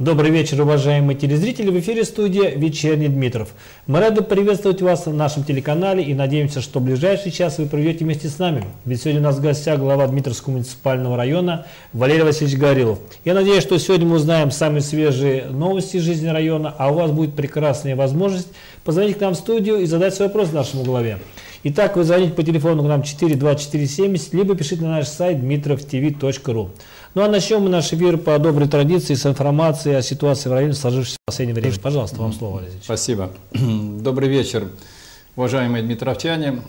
Добрый вечер, уважаемые телезрители. В эфире студия «Вечерний Дмитров». Мы рады приветствовать вас на нашем телеканале и надеемся, что в ближайший час вы проведете вместе с нами. Ведь сегодня у нас в гостях глава Дмитровского муниципального района Валерий Васильевич Горилов. Я надеюсь, что сегодня мы узнаем самые свежие новости жизни района, а у вас будет прекрасная возможность позвонить к нам в студию и задать свой вопрос нашему главе. Итак, вы звоните по телефону к нам 42470, либо пишите на наш сайт dmitrovtv.ru. Ну а начнем мы наш эфир по доброй традиции с информацией о ситуации в районе, сложившейся в последнее время. Пожалуйста, вам слово, Алексей. Спасибо. Добрый вечер, уважаемые дмитровчане.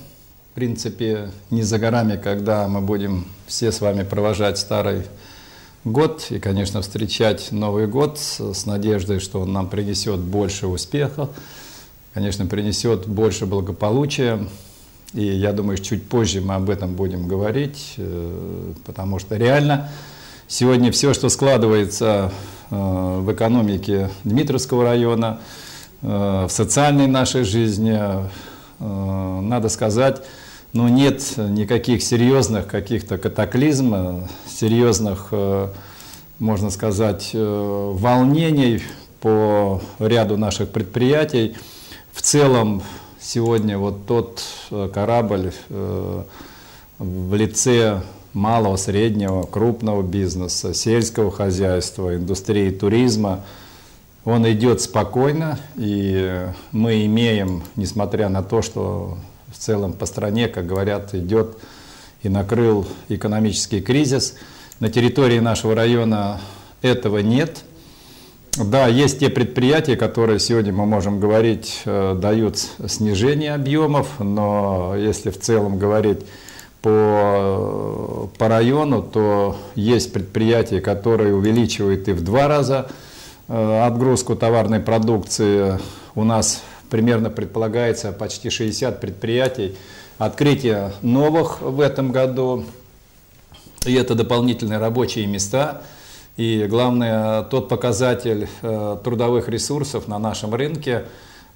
В принципе, не за горами, когда мы будем все с вами провожать старый год и, конечно, встречать Новый год с надеждой, что он нам принесет больше успехов, конечно, принесет больше благополучия, и я думаю, чуть позже мы об этом будем говорить, э, потому что реально сегодня все, что складывается э, в экономике Дмитровского района, э, в социальной нашей жизни, надо сказать, ну, нет никаких серьезных каких-то катаклизм, серьезных, можно сказать, волнений по ряду наших предприятий. В целом сегодня вот тот э, корабль э, в лице малого, среднего, крупного бизнеса, сельского хозяйства, индустрии туризма, он идет спокойно, и мы имеем, несмотря на то, что в целом по стране, как говорят, идет и накрыл экономический кризис, на территории нашего района этого нет – да, есть те предприятия, которые сегодня мы можем говорить, э, дают снижение объемов, но если в целом говорить по, по району, то есть предприятия, которые увеличивают и в два раза э, отгрузку товарной продукции. У нас примерно предполагается почти 60 предприятий. Открытие новых в этом году, и это дополнительные рабочие места – и главное, тот показатель э, трудовых ресурсов на нашем рынке,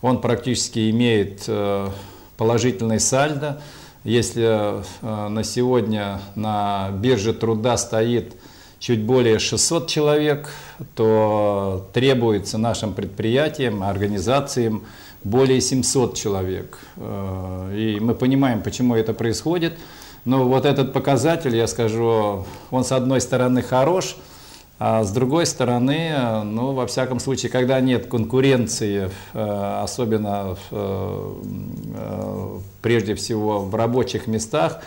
он практически имеет э, положительный сальдо. Если э, на сегодня на бирже труда стоит чуть более 600 человек, то требуется нашим предприятиям, организациям более 700 человек. И мы понимаем, почему это происходит. Но вот этот показатель, я скажу, он с одной стороны хорош, а с другой стороны, ну, во всяком случае, когда нет конкуренции, э, особенно э, э, прежде всего в рабочих местах,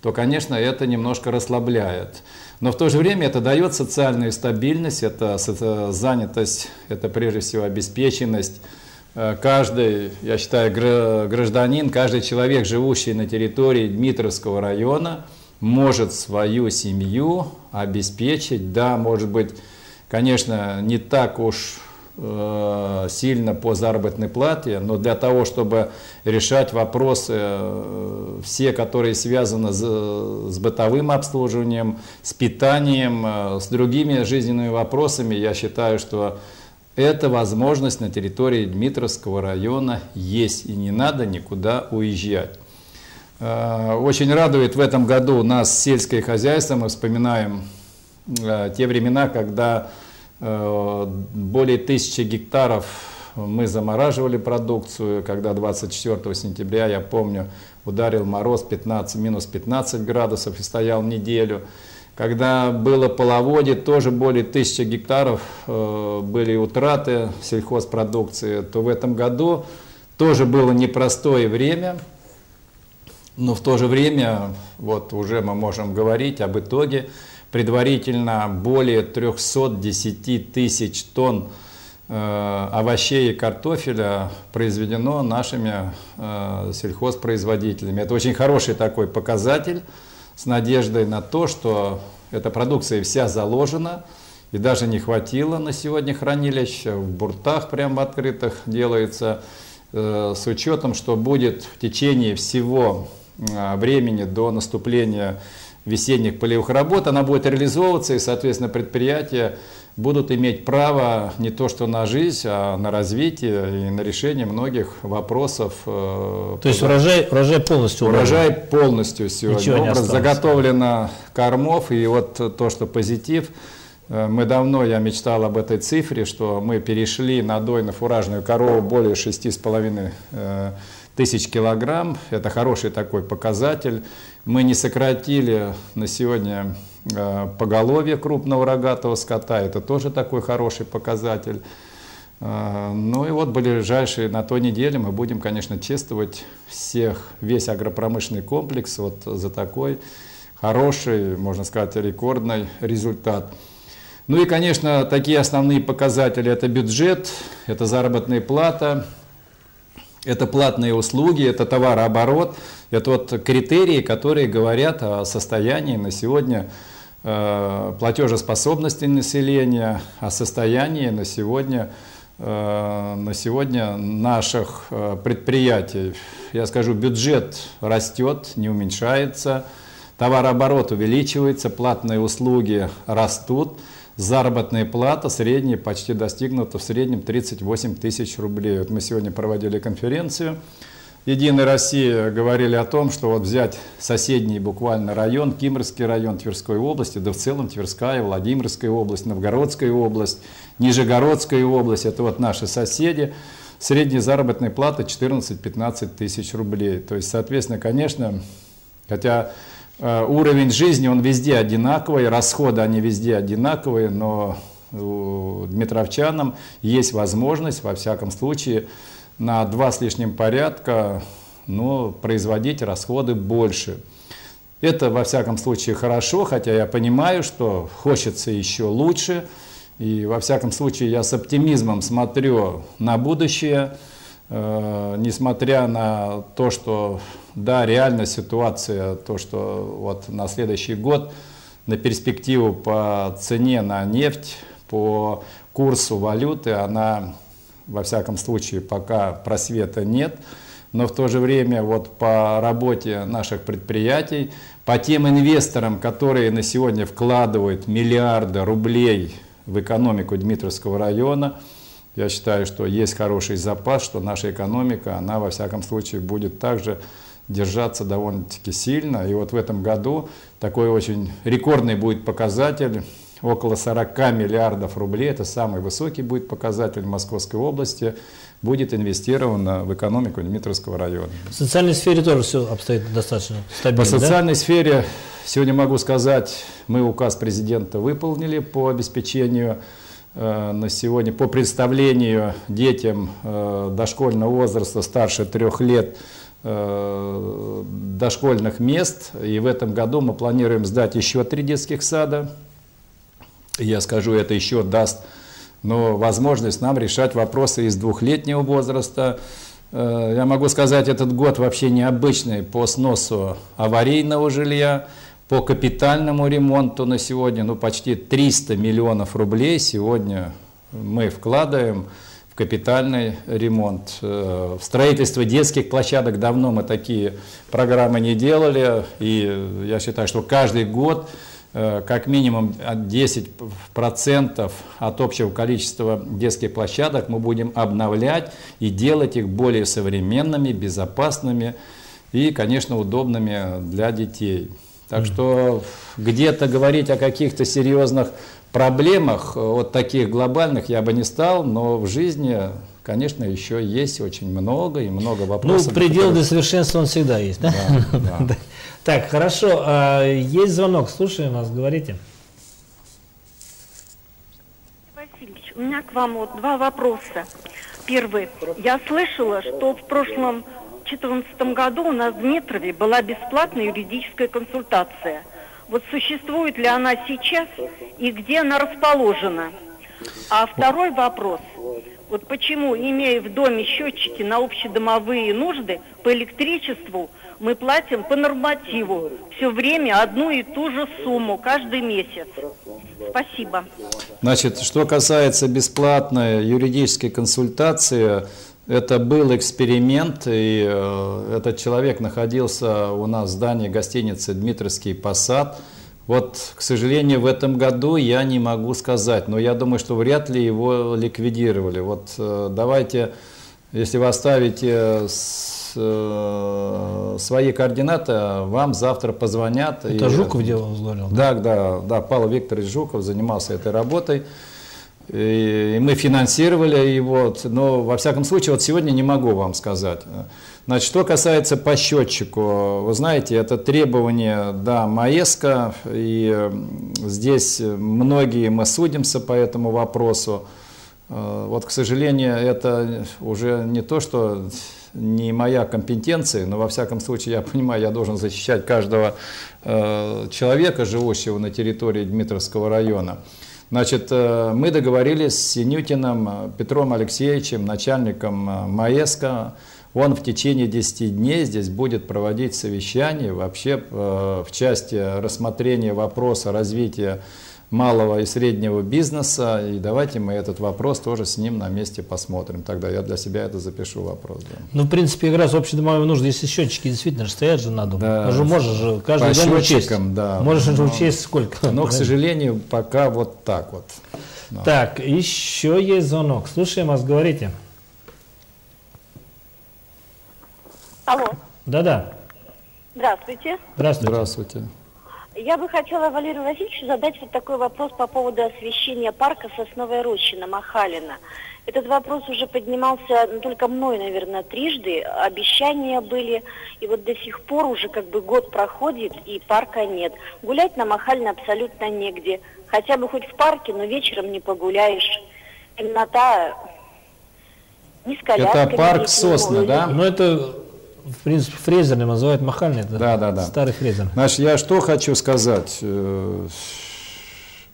то, конечно, это немножко расслабляет. Но в то же время это дает социальную стабильность, это занятость, это прежде всего обеспеченность. Каждый, я считаю, гражданин, каждый человек, живущий на территории Дмитровского района – может свою семью обеспечить, да, может быть, конечно, не так уж э, сильно по заработной плате, но для того, чтобы решать вопросы э, все, которые связаны с, бытовым обслуживанием, с питанием, э, с другими жизненными вопросами, я считаю, что эта возможность на территории Дмитровского района есть, и не надо никуда уезжать. Э, очень радует в этом году нас сельское хозяйство. Мы вспоминаем э, те времена, когда э, более тысячи гектаров мы замораживали продукцию, когда 24 сентября, я помню, ударил мороз 15, минус 15 градусов и стоял неделю. Когда было половодье, тоже более тысячи гектаров были утраты сельхозпродукции, то в этом году тоже было непростое время – но в то же время, вот уже мы можем говорить об итоге, предварительно более 310 тысяч тонн э, овощей и картофеля произведено нашими э, сельхозпроизводителями. Это очень хороший такой показатель с надеждой на то, что эта продукция вся заложена, и даже не хватило на сегодня хранилищ, в буртах прямо открытых делается, э, с учетом, что будет в течение всего времени до наступления весенних полевых работ, она будет реализовываться, и, соответственно, предприятия будут иметь право не то что на жизнь, а на развитие и на решение многих вопросов. Э, то есть урожай, урожай полностью Урожай урожай полностью сегодня. Ничего не Образ заготовлено кормов, и вот то, что позитив, Э, мы давно, я мечтал об этой цифре, что мы перешли на дойно-фуражную корову более 6,5 э, тысяч килограмм. Это хороший такой показатель. Мы не сократили на сегодня э, поголовье крупного рогатого скота. Это тоже такой хороший показатель. Ну и вот ближайшие на той неделе мы будем, конечно, чествовать всех, весь агропромышленный комплекс вот за такой хороший, можно сказать, рекордный результат. Ну и, конечно, такие основные показатели – это бюджет, это заработная плата, это платные услуги, это товарооборот, это вот критерии, которые говорят о состоянии на сегодня э, платежеспособности населения, о состоянии на сегодня, э, на сегодня наших э, предприятий. Я скажу, бюджет растет, не уменьшается, товарооборот увеличивается, платные услуги растут – заработная плата средняя почти достигнута в среднем 38 тысяч рублей. Вот мы сегодня проводили конференцию. Единая Россия говорили о том, что вот взять соседний буквально район, Кимрский район Тверской области, да в целом Тверская, Владимирская область, Новгородская область, Нижегородская область, это вот наши соседи. Средняя заработная плата 14-15 тысяч рублей. То есть, соответственно, конечно, хотя уровень жизни, он везде одинаковый, расходы, они везде одинаковые, но дмитровчанам есть возможность, во всяком случае, на два с лишним порядка ну, производить расходы больше. Это, во всяком случае, хорошо, хотя я понимаю, что хочется еще лучше. И, во всяком случае, я с оптимизмом смотрю на будущее, э, несмотря на то, что да, реальная ситуация, то, что вот на следующий год на перспективу по цене на нефть, по курсу валюты, она, во всяком случае, пока просвета нет. Но в то же время вот по работе наших предприятий, по тем инвесторам, которые на сегодня вкладывают миллиарды рублей в экономику Дмитровского района, я считаю, что есть хороший запас, что наша экономика, она во всяком случае будет также держаться довольно-таки сильно. И вот в этом году такой очень рекордный будет показатель, около 40 миллиардов рублей, это самый высокий будет показатель Московской области, будет инвестировано в экономику Дмитровского района. В социальной сфере тоже все обстоит достаточно стабильно, По социальной да? сфере сегодня могу сказать, мы указ президента выполнили по обеспечению на сегодня, по представлению детям э, дошкольного возраста старше трех лет Э, дошкольных мест. И в этом году мы планируем сдать еще три детских сада. Я скажу, это еще даст но возможность нам решать вопросы из двухлетнего возраста. Э, я могу сказать, этот год вообще необычный по сносу аварийного жилья, по капитальному ремонту на сегодня, ну почти 300 миллионов рублей сегодня мы вкладываем капитальный ремонт. Э, в строительство детских площадок давно мы такие программы не делали, и я считаю, что каждый год э, как минимум 10% от общего количества детских площадок мы будем обновлять и делать их более современными, безопасными и, конечно, удобными для детей. Так что где-то говорить о каких-то серьезных проблемах, э, вот таких глобальных я бы не стал, но в жизни, конечно, еще есть очень много и много вопросов. Ну, предел которые... для совершенства он всегда есть, да? Да, да. Так, хорошо. А, есть звонок, слушаем вас, говорите. Васильевич, у меня к вам вот два вопроса. Первый. Я слышала, что в прошлом 2014 году у нас в Дмитрове была бесплатная юридическая консультация – вот существует ли она сейчас и где она расположена? А второй вопрос. Вот почему, имея в доме счетчики на общедомовые нужды по электричеству, мы платим по нормативу все время одну и ту же сумму каждый месяц? Спасибо. Значит, что касается бесплатной юридической консультации, это был эксперимент, и э, этот человек находился у нас в здании гостиницы «Дмитровский посад». Вот, к сожалению, в этом году я не могу сказать, но я думаю, что вряд ли его ликвидировали. Вот э, давайте, если вы оставите э, свои координаты вам завтра позвонят. Это и, Жуков делал, возглавлял? Да, да, да, Павел Викторович Жуков занимался этой работой. И мы финансировали его, но во всяком случае, вот сегодня не могу вам сказать. Значит, что касается по счетчику, вы знаете, это требование, да, МАЭСКО, и здесь многие мы судимся по этому вопросу. Э, вот, к сожалению, это уже не то, что не моя компетенция, но во всяком случае, я понимаю, я должен защищать каждого э, человека, живущего на территории Дмитровского района. Значит, э, мы договорились с Синютиным Петром Алексеевичем, начальником МАЭСКО, он в течение 10 дней здесь будет проводить совещание. Вообще э, в части рассмотрения вопроса развития малого и среднего бизнеса. И давайте мы этот вопрос тоже с ним на месте посмотрим. Тогда я для себя это запишу вопрос. Да. Ну, в принципе, как раз общедомовым нужно, если счетчики действительно стоят же на дом. Да. Же можешь же каждый По дом учесть. Да. Можешь но, учесть сколько. Но, к сожалению, пока вот так вот. Да. Так, еще есть звонок. Слушаем вас, говорите. Алло. Да-да. Здравствуйте. Здравствуйте. Здравствуйте. Я бы хотела Валерию Васильевичу задать вот такой вопрос по поводу освещения парка Сосновая рощина Махалина. Этот вопрос уже поднимался ну, только мной, наверное, трижды. Обещания были, и вот до сих пор уже как бы год проходит, и парка нет. Гулять на Махалино абсолютно негде. Хотя бы хоть в парке, но вечером не погуляешь. Темнота, не с Это парк Сосны, да? Ну, это в принципе, фрезерным называют махальный, это да, да, да. старый фрезер. Значит, я что хочу сказать. Э,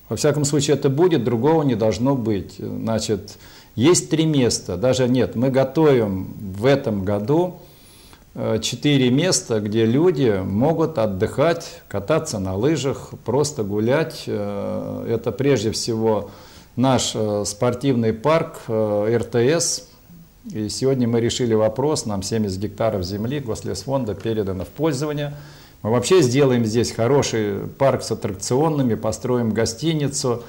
во всяком случае, это будет, другого не должно быть. Значит, есть три места, даже нет, мы готовим в этом году э, четыре места, где люди могут отдыхать, кататься на лыжах, просто гулять. Э, это прежде всего наш спортивный парк РТС, и сегодня мы решили вопрос, нам 70 гектаров земли Гослесфонда передано в пользование. Мы вообще сделаем здесь хороший парк с аттракционными, построим гостиницу,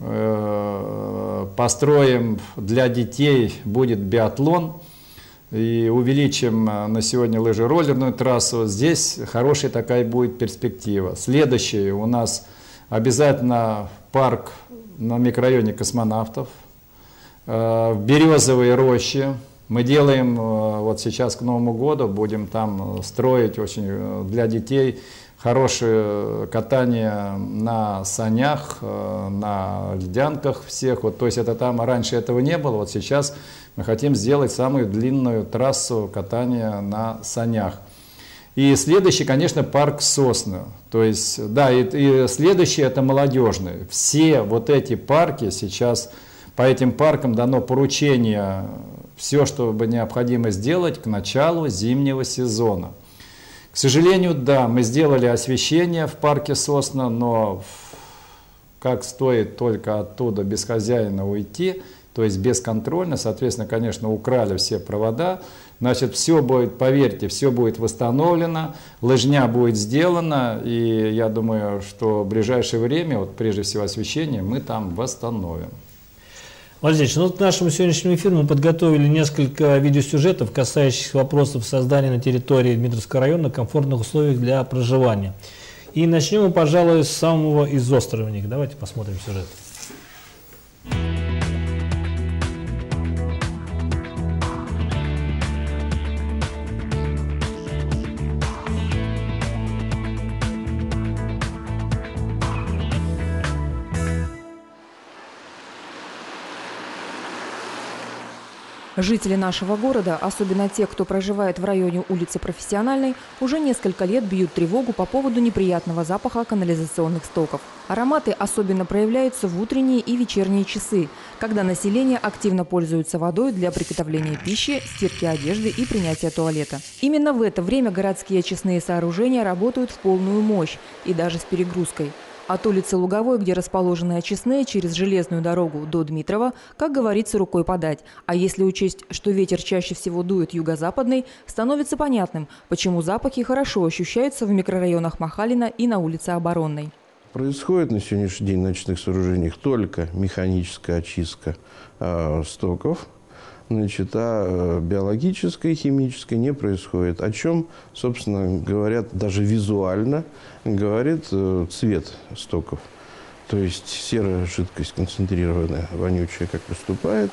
э, построим для детей, будет биатлон и увеличим э, на сегодня лыжероллерную трассу. Здесь хорошая такая будет перспектива. Следующее у нас обязательно парк на микрорайоне космонавтов, в березовые рощи. Мы делаем э, вот сейчас к Новому году, будем там строить очень э, для детей хорошее катание на санях, на ледянках всех. Вот, то есть это там раньше этого не было, вот сейчас мы хотим сделать самую длинную трассу катания на санях. И следующий, конечно, парк Сосны. То есть, да, и, и следующий это молодежный. Все вот эти парки сейчас по этим паркам дано поручение все, что бы необходимо сделать к началу зимнего сезона. К сожалению, да, мы сделали освещение в парке Сосна, но как стоит только оттуда без хозяина уйти, то есть бесконтрольно, соответственно, конечно, украли все провода, значит, все будет, поверьте, все будет восстановлено, лыжня будет сделана, и я думаю, что в ближайшее время, вот прежде всего освещение, мы там восстановим. Владимир ну, к нашему сегодняшнему эфиру мы подготовили несколько видеосюжетов, касающихся вопросов создания на территории Дмитровского района комфортных условий для проживания. И начнем мы, пожалуй, с самого из острова. Давайте посмотрим сюжет. Жители нашего города, особенно те, кто проживает в районе улицы Профессиональной, уже несколько лет бьют тревогу по поводу неприятного запаха канализационных стоков. Ароматы особенно проявляются в утренние и вечерние часы, когда население активно пользуется водой для приготовления пищи, стирки одежды и принятия туалета. Именно в это время городские очистные сооружения работают в полную мощь и даже с перегрузкой. От улицы Луговой, где расположены очистные, через железную дорогу до Дмитрова, как говорится, рукой подать. А если учесть, что ветер чаще всего дует юго-западный, становится понятным, почему запахи хорошо ощущаются в микрорайонах Махалина и на улице Оборонной. Происходит на сегодняшний день на очистных сооружениях только механическая очистка э, стоков. Значит, а э, биологической, химической не происходит. О чем, собственно, говорят даже визуально, говорит э, цвет стоков. То есть серая жидкость концентрированная, вонючая, как поступает,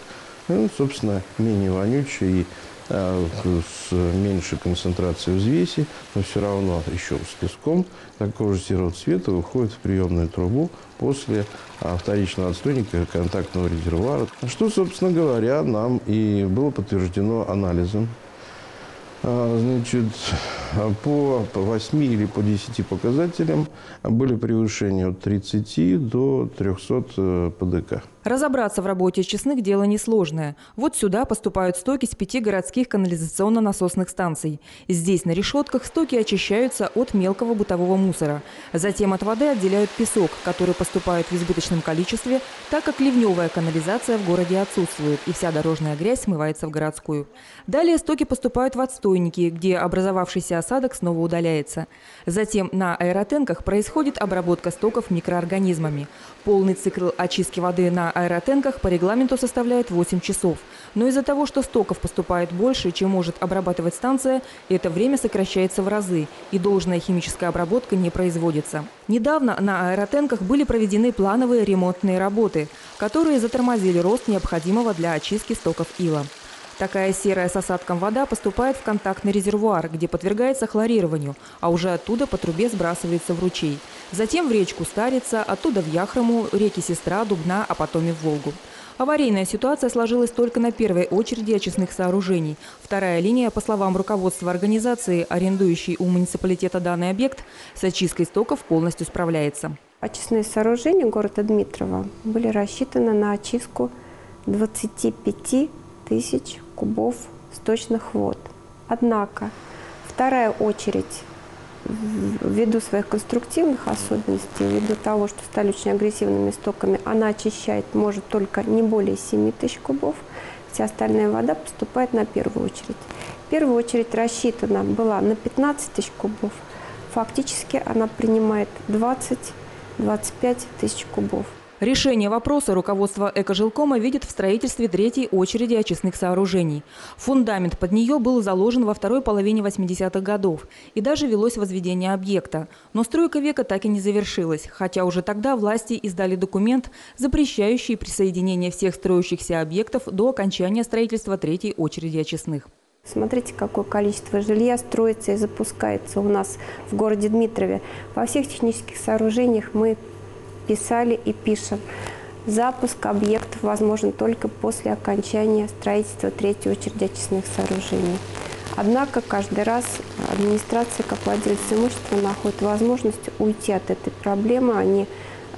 ну, собственно, менее вонючая и с меньшей концентрацией взвеси, но все равно еще с песком такого же серого цвета выходит в приемную трубу после а, вторичного отстойника контактного резервуара. Что, собственно говоря, нам и было подтверждено анализом а, значит, по 8 или по 10 показателям были превышения от 30 до 300 э, ПДК. Разобраться в работе честных – дело несложное. Вот сюда поступают стоки с пяти городских канализационно-насосных станций. Здесь на решетках стоки очищаются от мелкого бытового мусора. Затем от воды отделяют песок, который поступает в избыточном количестве, так как ливневая канализация в городе отсутствует, и вся дорожная грязь смывается в городскую. Далее стоки поступают в отстойники, где образовавшийся осадок снова удаляется. Затем на аэротенках происходит обработка стоков микроорганизмами. Полный цикл очистки воды на аэротенках по регламенту составляет 8 часов. Но из-за того, что стоков поступает больше, чем может обрабатывать станция, это время сокращается в разы, и должная химическая обработка не производится. Недавно на аэротенках были проведены плановые ремонтные работы, которые затормозили рост необходимого для очистки стоков ила. Такая серая с осадком вода поступает в контактный резервуар, где подвергается хлорированию, а уже оттуда по трубе сбрасывается в ручей. Затем в речку Старица, оттуда в Яхрому, реки Сестра, Дубна, а потом и в Волгу. Аварийная ситуация сложилась только на первой очереди очистных сооружений. Вторая линия, по словам руководства организации, арендующей у муниципалитета данный объект, с очисткой стоков полностью справляется. Очистные сооружения города Дмитрова были рассчитаны на очистку 25 тысяч кубов сточных вод. Однако вторая очередь ввиду своих конструктивных особенностей, ввиду того, что стали очень агрессивными стоками, она очищает может только не более 7 тысяч кубов. Вся остальная вода поступает на первую очередь. Первая очередь рассчитана была на 15 тысяч кубов. Фактически она принимает 20-25 тысяч кубов. Решение вопроса руководство Экожилкома видит в строительстве третьей очереди очистных сооружений. Фундамент под нее был заложен во второй половине 80-х годов и даже велось возведение объекта. Но стройка века так и не завершилась, хотя уже тогда власти издали документ, запрещающий присоединение всех строящихся объектов до окончания строительства третьей очереди очистных. Смотрите, какое количество жилья строится и запускается у нас в городе Дмитрове. Во всех технических сооружениях мы писали и пишем. Запуск объектов возможен только после окончания строительства третьей очереди очистных сооружений. Однако каждый раз администрация, как владелец имущества, находит возможность уйти от этой проблемы. Они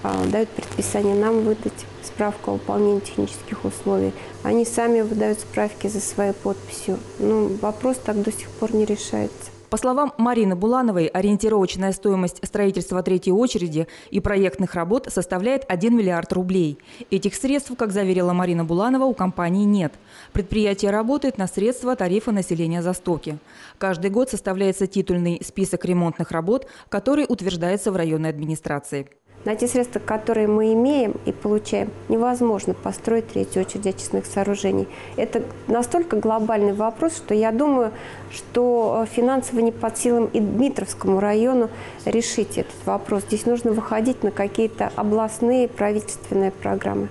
а, дают предписание нам выдать справку о выполнении технических условий. Они сами выдают справки за своей подписью. Но вопрос так до сих пор не решается. По словам Марины Булановой, ориентировочная стоимость строительства третьей очереди и проектных работ составляет 1 миллиард рублей. Этих средств, как заверила Марина Буланова, у компании нет. Предприятие работает на средства тарифа населения за стоки. Каждый год составляется титульный список ремонтных работ, который утверждается в районной администрации. На те средства, которые мы имеем и получаем, невозможно построить третью очередь очистных сооружений. Это настолько глобальный вопрос, что я думаю, что э, финансово не под силам и Дмитровскому району решить этот вопрос. Здесь нужно выходить на какие-то областные правительственные программы.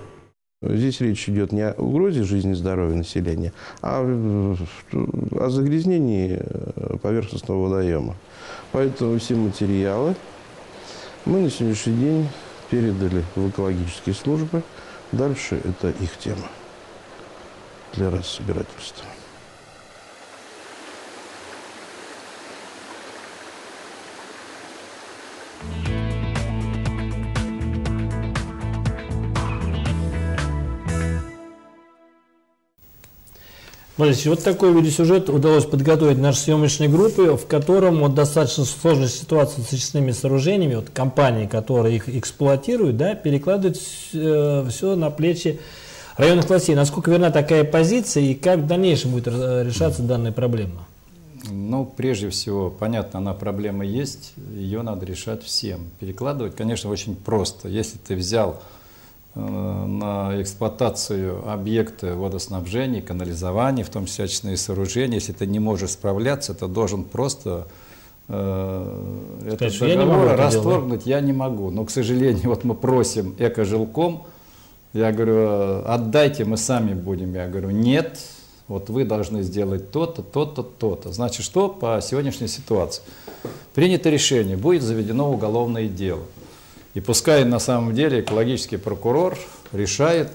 Здесь речь идет не о угрозе жизни и здоровья населения, а о загрязнении э, поверхностного водоема. Поэтому все материалы мы на сегодняшний день передали в экологические службы. Дальше это их тема для разбирательства. Смотрите, вот такой видеосюжет удалось подготовить нашей съемочной группе, в котором вот достаточно сложная ситуация с очистными сооружениями, вот компании, которые их эксплуатируют, да, перекладывают э, все на плечи районных властей. Насколько верна такая позиция и как в дальнейшем будет решаться данная проблема? Ну, прежде всего, понятно, она проблема есть, ее надо решать всем. Перекладывать, конечно, очень просто. Если ты взял на эксплуатацию объекта водоснабжения, канализования, в том числе очистные сооружения. Если ты не можешь справляться, ты должен просто э, этот Скажешь, я не могу договор расторгнуть я не могу. Но, к сожалению, вот мы просим экожилком, я говорю, отдайте, мы сами будем. Я говорю, нет, вот вы должны сделать то-то, то-то, то-то. Значит, что по сегодняшней ситуации? Принято решение, будет заведено уголовное дело. И пускай на самом деле экологический прокурор решает,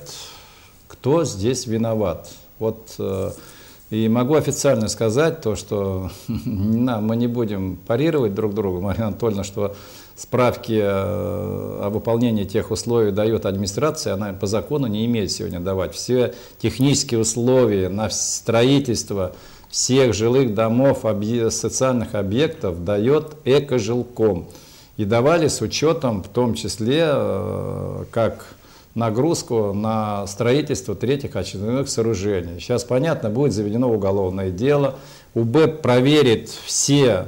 кто здесь виноват. Вот э, и могу официально сказать то, что мы не будем парировать друг другу, Марина Анатольевна, что справки э, о выполнении тех условий дает администрация, она по закону не имеет сегодня давать. Все технические условия на строительство всех жилых домов, социальных объектов дает экожилком и давали с учетом в том числе э, как нагрузку на строительство третьих очередных сооружений. Сейчас, понятно, будет заведено уголовное дело. УБЭП проверит все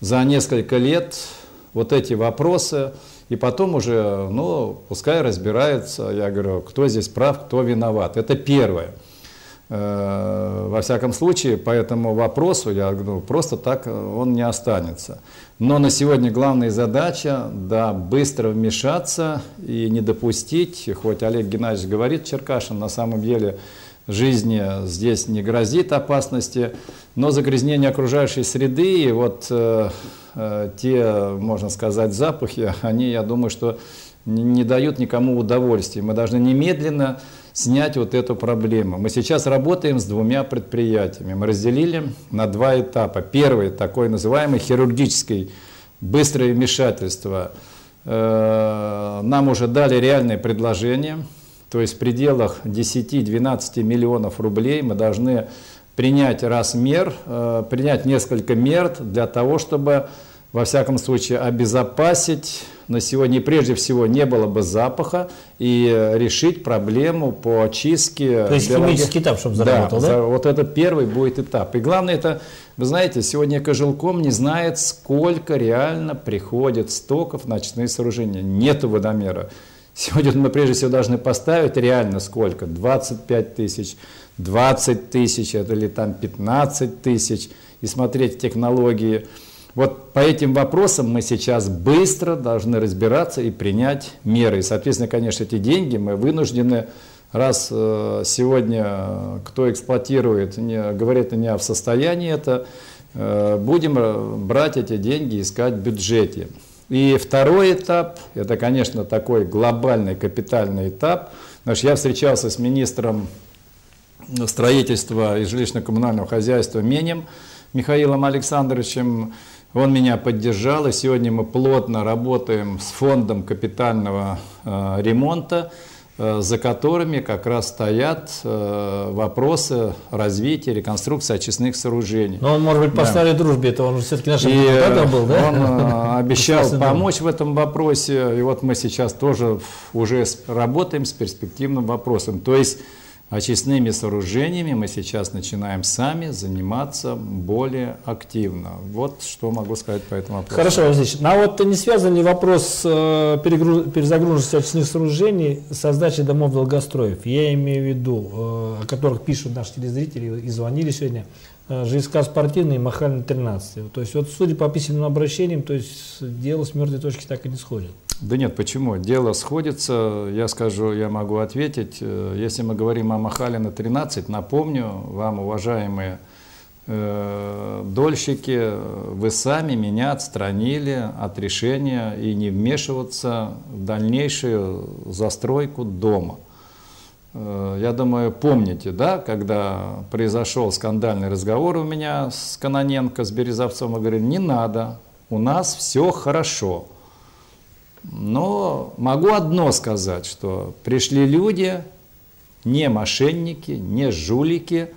за несколько лет вот эти вопросы, и потом уже, ну, пускай разбирается, я говорю, кто здесь прав, кто виноват. Это первое. Э, во всяком случае, по этому вопросу, я говорю, просто так он не останется. Но на сегодня главная задача, да, быстро вмешаться и не допустить, хоть Олег Геннадьевич говорит, Черкашин, на самом деле жизни здесь не грозит опасности, но загрязнение окружающей среды и вот э, э, те, можно сказать, запахи, они, я думаю, что не дают никому удовольствия. Мы должны немедленно снять вот эту проблему. Мы сейчас работаем с двумя предприятиями. Мы разделили на два этапа. Первый, такой называемый хирургический, быстрое вмешательство. Э, нам уже дали реальное предложение, то есть в пределах 10-12 миллионов рублей мы должны принять раз мер, э, принять несколько мер для того, чтобы во всяком случае обезопасить на сегодня прежде всего не было бы запаха и решить проблему по очистке. То есть химический этап, чтобы заработал, да? да? Вот это первый будет этап. И главное это, вы знаете, сегодня Кожелком не знает, сколько реально приходит стоков на очистные сооружения. Нету водомера. Сегодня мы прежде всего должны поставить реально сколько? 25 тысяч, 20 тысяч или там 15 тысяч и смотреть технологии. Вот по этим вопросам мы сейчас быстро должны разбираться и принять меры. И, соответственно, конечно, эти деньги мы вынуждены, раз э, сегодня кто эксплуатирует, не, говорит не в состоянии это, э, будем э, брать эти деньги, искать в бюджете. И второй этап, это, конечно, такой глобальный капитальный этап. Что я встречался с министром строительства и жилищно-коммунального хозяйства Менем Михаилом Александровичем. Он меня поддержал, и сегодня мы плотно работаем с фондом капитального э, ремонта, э, за которыми как раз стоят э, вопросы развития, реконструкции очистных сооружений. Но он, может быть, по да. старой дружбе, это он все-таки нашим депутатом был, да? Он обещал помочь в этом вопросе, и вот мы сейчас тоже уже работаем с перспективным вопросом. То есть очистными сооружениями мы сейчас начинаем сами заниматься более активно. Вот что могу сказать по этому вопросу. Хорошо, Васильевич. Ну, а вот не связан ли вопрос э, перезагруженностью очистных сооружений с сдачей домов долгостроев? Я имею в виду, э, о которых пишут наши телезрители и звонили сегодня, ЖСК «Спортивный» и «Махальный 13». То есть, вот судя по письменным обращениям, то есть дело с мертвой точки так и не сходит. Да нет, почему? Дело сходится, я скажу, я могу ответить. Э, если мы говорим о Махалина 13, напомню вам, уважаемые э, дольщики, вы сами меня отстранили от решения и не вмешиваться в дальнейшую застройку дома. Э, я думаю, помните, да, когда произошел скандальный разговор у меня с Каноненко, с Березовцом, я говорю, не надо, у нас все хорошо. Но могу одно сказать, что пришли люди, не мошенники, не жулики,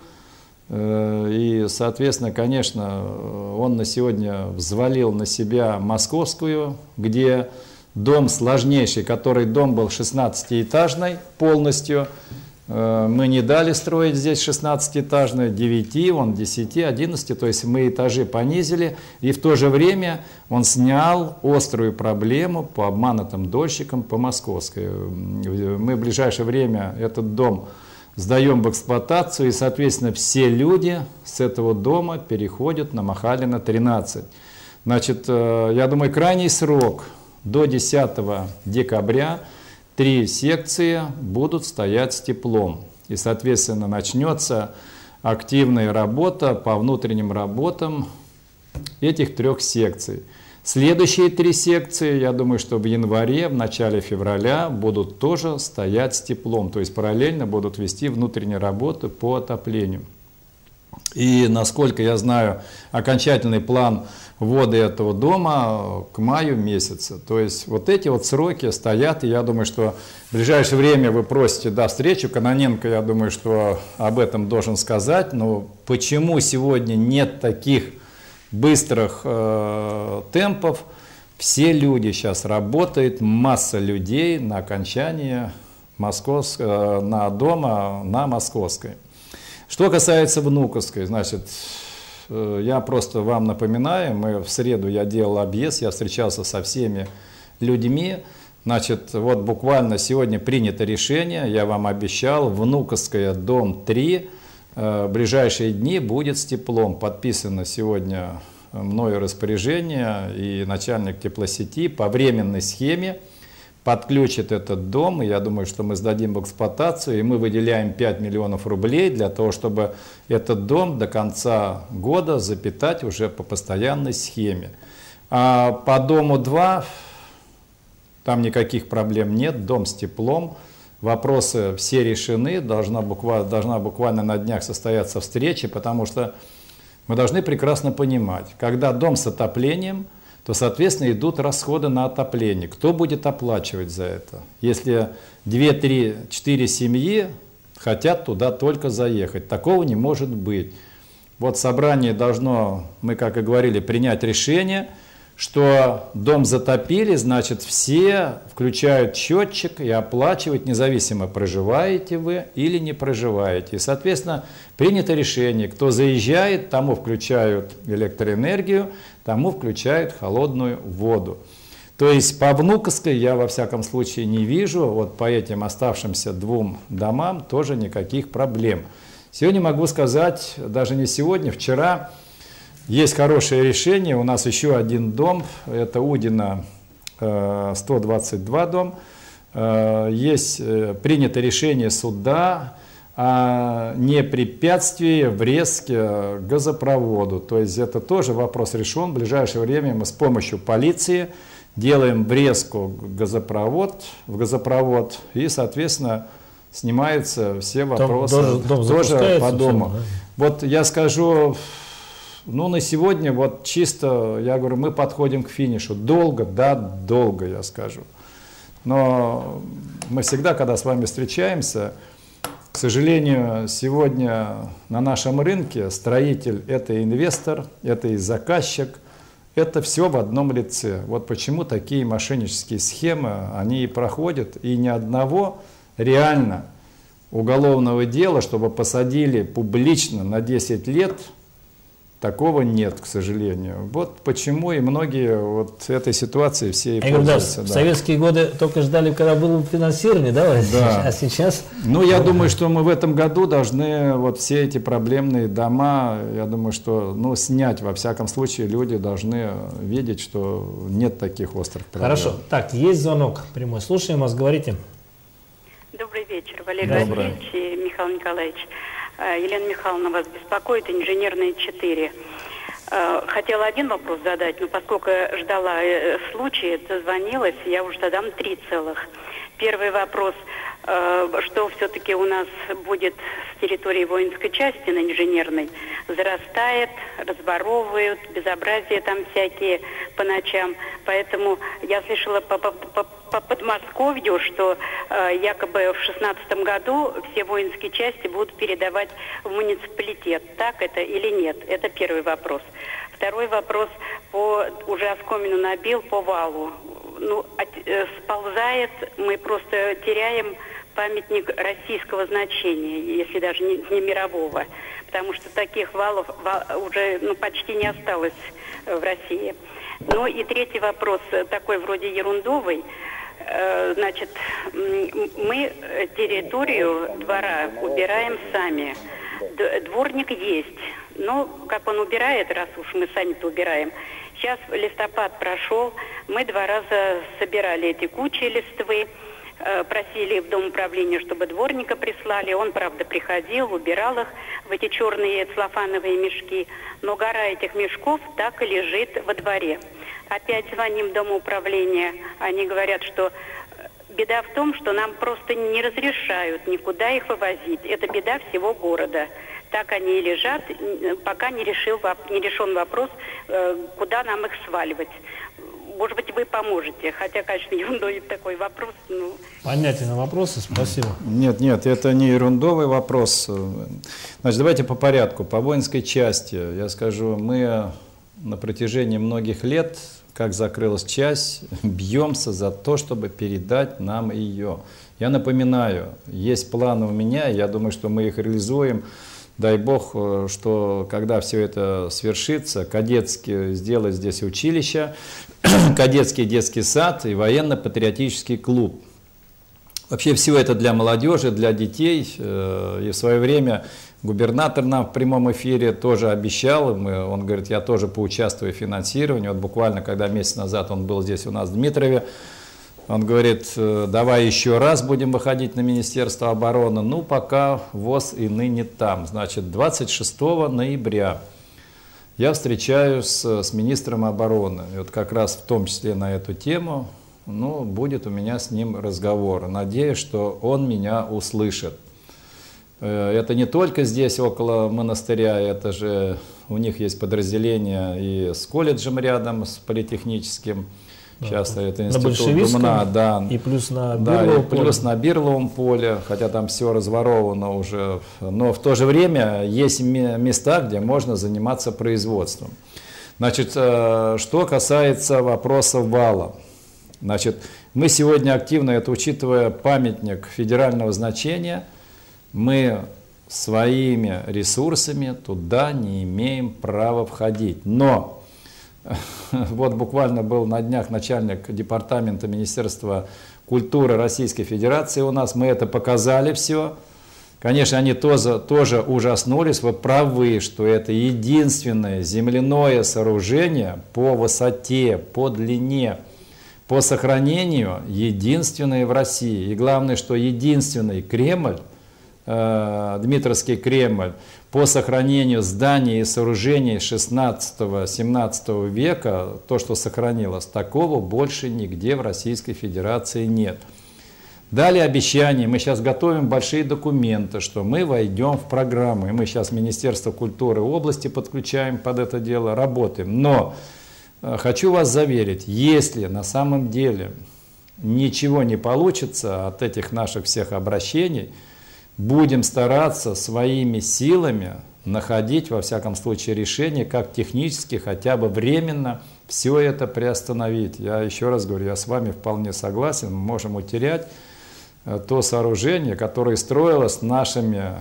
э, и, соответственно, конечно, он на сегодня взвалил на себя московскую, где дом сложнейший, который дом был 16-этажный полностью, Э, мы не дали строить здесь 16-этажный, 9, он 10, 11, то есть мы этажи понизили, и в то же время он снял острую проблему по обманутым дольщикам по Московской. Мы в ближайшее время этот дом сдаем в эксплуатацию, и, соответственно, все люди с этого дома переходят на Махалина 13. Значит, э, я думаю, крайний срок до 10 декабря три секции будут стоять с теплом. И, соответственно, начнется активная работа по внутренним работам этих трех секций. Следующие три секции, я думаю, что в январе, в начале февраля будут тоже стоять с теплом, то есть параллельно будут вести внутренние работы по отоплению. И насколько я знаю, окончательный план ввода этого дома к маю месяца. То есть вот эти вот сроки стоят, и я думаю, что в ближайшее время вы просите да, встречу. Каноненко, я думаю, что об этом должен сказать. Но почему сегодня нет таких быстрых э, темпов. Все люди сейчас работают, масса людей на окончании Московск, э, на дома на Московской. Что касается Внуковской, значит, э, я просто вам напоминаю, мы в среду я делал объезд, я встречался со всеми людьми, Значит, вот буквально сегодня принято решение, я вам обещал, Внуковская, дом 3, Э, в ближайшие дни будет с теплом. Подписано сегодня мною распоряжение и начальник теплосети по временной схеме подключит этот дом, и я думаю, что мы сдадим в эксплуатацию, и мы выделяем 5 миллионов рублей для того, чтобы этот дом до конца года запитать уже по постоянной схеме. А по дому 2 там никаких проблем нет, дом с теплом, вопросы все решены, должна буквально, должна буквально на днях состояться встреча, потому что мы должны прекрасно понимать, когда дом с отоплением, то, соответственно, идут расходы на отопление. Кто будет оплачивать за это? Если 2, 3, 4 семьи хотят туда только заехать, такого не может быть. Вот собрание должно, мы, как и говорили, принять решение – что дом затопили, значит все включают счетчик и оплачивают, независимо проживаете вы или не проживаете. И, соответственно, принято решение, кто заезжает, тому включают электроэнергию, тому включают холодную воду. То есть по Внуковской я во всяком случае не вижу, вот по этим оставшимся двум домам тоже никаких проблем. Сегодня могу сказать, даже не сегодня, вчера есть хорошее решение. У нас еще один дом. Это Удина 122 э, дом. Э, есть э, принято решение суда о непрепятствии врезке газопроводу. То есть это тоже вопрос решен. В ближайшее время мы с помощью полиции делаем врезку газопровод, в газопровод и, соответственно, снимаются все вопросы дом, дом, дом тоже по дому. Да? Вот я скажу ну, на сегодня вот чисто, я говорю, мы подходим к финишу. Долго, да, долго, я скажу. Но мы всегда, когда с вами встречаемся, к сожалению, сегодня на нашем рынке строитель – это инвестор, это и заказчик, это все в одном лице. Вот почему такие мошеннические схемы, они и проходят, и ни одного реально уголовного дела, чтобы посадили публично на 10 лет – Такого нет, к сожалению. Вот почему и многие вот этой ситуации все и Я говорю, да, В советские годы только ждали, когда было финансирование, да? да. А сейчас... Ну, я думаю, что мы в этом году должны вот все эти проблемные дома, я думаю, что, ну, снять, во всяком случае, люди должны видеть, что нет таких острых проблем. Хорошо. Так, есть звонок прямой. Слушаем вас, говорите. Добрый вечер, Валерий Добрый. Васильевич и Михаил Николаевич. Э, Елена Михайловна вас беспокоит, инженерные 4. Э, хотела один вопрос задать, но поскольку ждала э, случая, дозвонилась, я уже задам три целых. Первый вопрос, что все-таки у нас будет с территории воинской части на инженерной, зарастает, разворовывают, безобразия там всякие по ночам. Поэтому я слышала по, по, по по Подмосковью, что э, якобы в 2016 году все воинские части будут передавать в муниципалитет. Так это или нет? Это первый вопрос. Второй вопрос по уже оскомину набил по валу. Ну, от, э, сползает, мы просто теряем памятник российского значения, если даже не, не мирового, потому что таких валов уже ну, почти не осталось в России. Ну и третий вопрос, такой вроде ерундовый. Э, значит, мы территорию двора убираем сами. Дворник есть. Но как он убирает, раз уж мы сами-то убираем. Сейчас листопад прошел, мы два раза собирали эти кучи листвы, э, просили в Дом управления, чтобы дворника прислали. Он, правда, приходил, убирал их в эти черные целлофановые мешки. Но гора этих мешков так и лежит во дворе. Опять звоним в Дом управления. Они говорят, что э, беда в том, что нам просто не разрешают никуда их вывозить. Это беда всего города. Так они и лежат, пока не, решил, не решен вопрос, э, куда нам их сваливать. Может быть, вы поможете. Хотя, конечно, ерундой такой вопрос. Ну... Понятен вопросы, спасибо. Нет, нет, это не ерундовый вопрос. Значит, давайте по порядку. По воинской части, я скажу, мы на протяжении многих лет как закрылась часть, бьемся за то, чтобы передать нам ее. Я напоминаю, есть планы у меня, я думаю, что мы их реализуем. Дай бог, э, что когда все это свершится, кадетский сделать здесь училище, кадетский детский сад и военно-патриотический клуб. Вообще все это для молодежи, для детей. Э, и в свое время Губернатор нам в прямом эфире тоже обещал, мы, он говорит, я тоже поучаствую в финансировании. Вот буквально, когда месяц назад он был здесь у нас в Дмитрове, он говорит, «Э, давай еще раз будем выходить на Министерство обороны. Ну, пока ВОЗ и ныне там. Значит, 26 ноября я встречаюсь с, министром обороны. И вот как раз в том числе на эту тему, ну, будет у меня с ним разговор. Надеюсь, что он меня услышит. Э, это не только здесь, около монастыря, это же у них есть подразделение и с колледжем рядом, с политехническим. Сейчас да. это институт Думна, да. И плюс на да, и плюс на Бирловом поле, хотя там все разворовано уже. Но в то же время есть места, где можно заниматься производством. Значит, э, что касается вопроса вала. Значит, мы сегодня активно, это учитывая памятник федерального значения – мы своими ресурсами туда не имеем права входить. Но вот буквально был на днях начальник департамента Министерства культуры Российской Федерации у нас, мы это показали все. Конечно, они тоже, тоже ужаснулись, вы правы, что это единственное земляное сооружение по высоте, по длине, по сохранению, единственное в России. И главное, что единственный Кремль – Дмитровский Кремль по сохранению зданий и сооружений 16-17 века, то, что сохранилось, такого больше нигде в Российской Федерации нет. Дали обещание, мы сейчас готовим большие документы, что мы войдем в программу, и мы сейчас Министерство культуры области подключаем под это дело, работаем. Но э, хочу вас заверить, если на самом деле ничего не получится от этих наших всех обращений – будем стараться своими силами находить, во всяком случае, решение, как технически, хотя бы временно все это приостановить. Я еще раз говорю, я с вами вполне согласен, мы можем утерять э, то сооружение, которое строилось нашими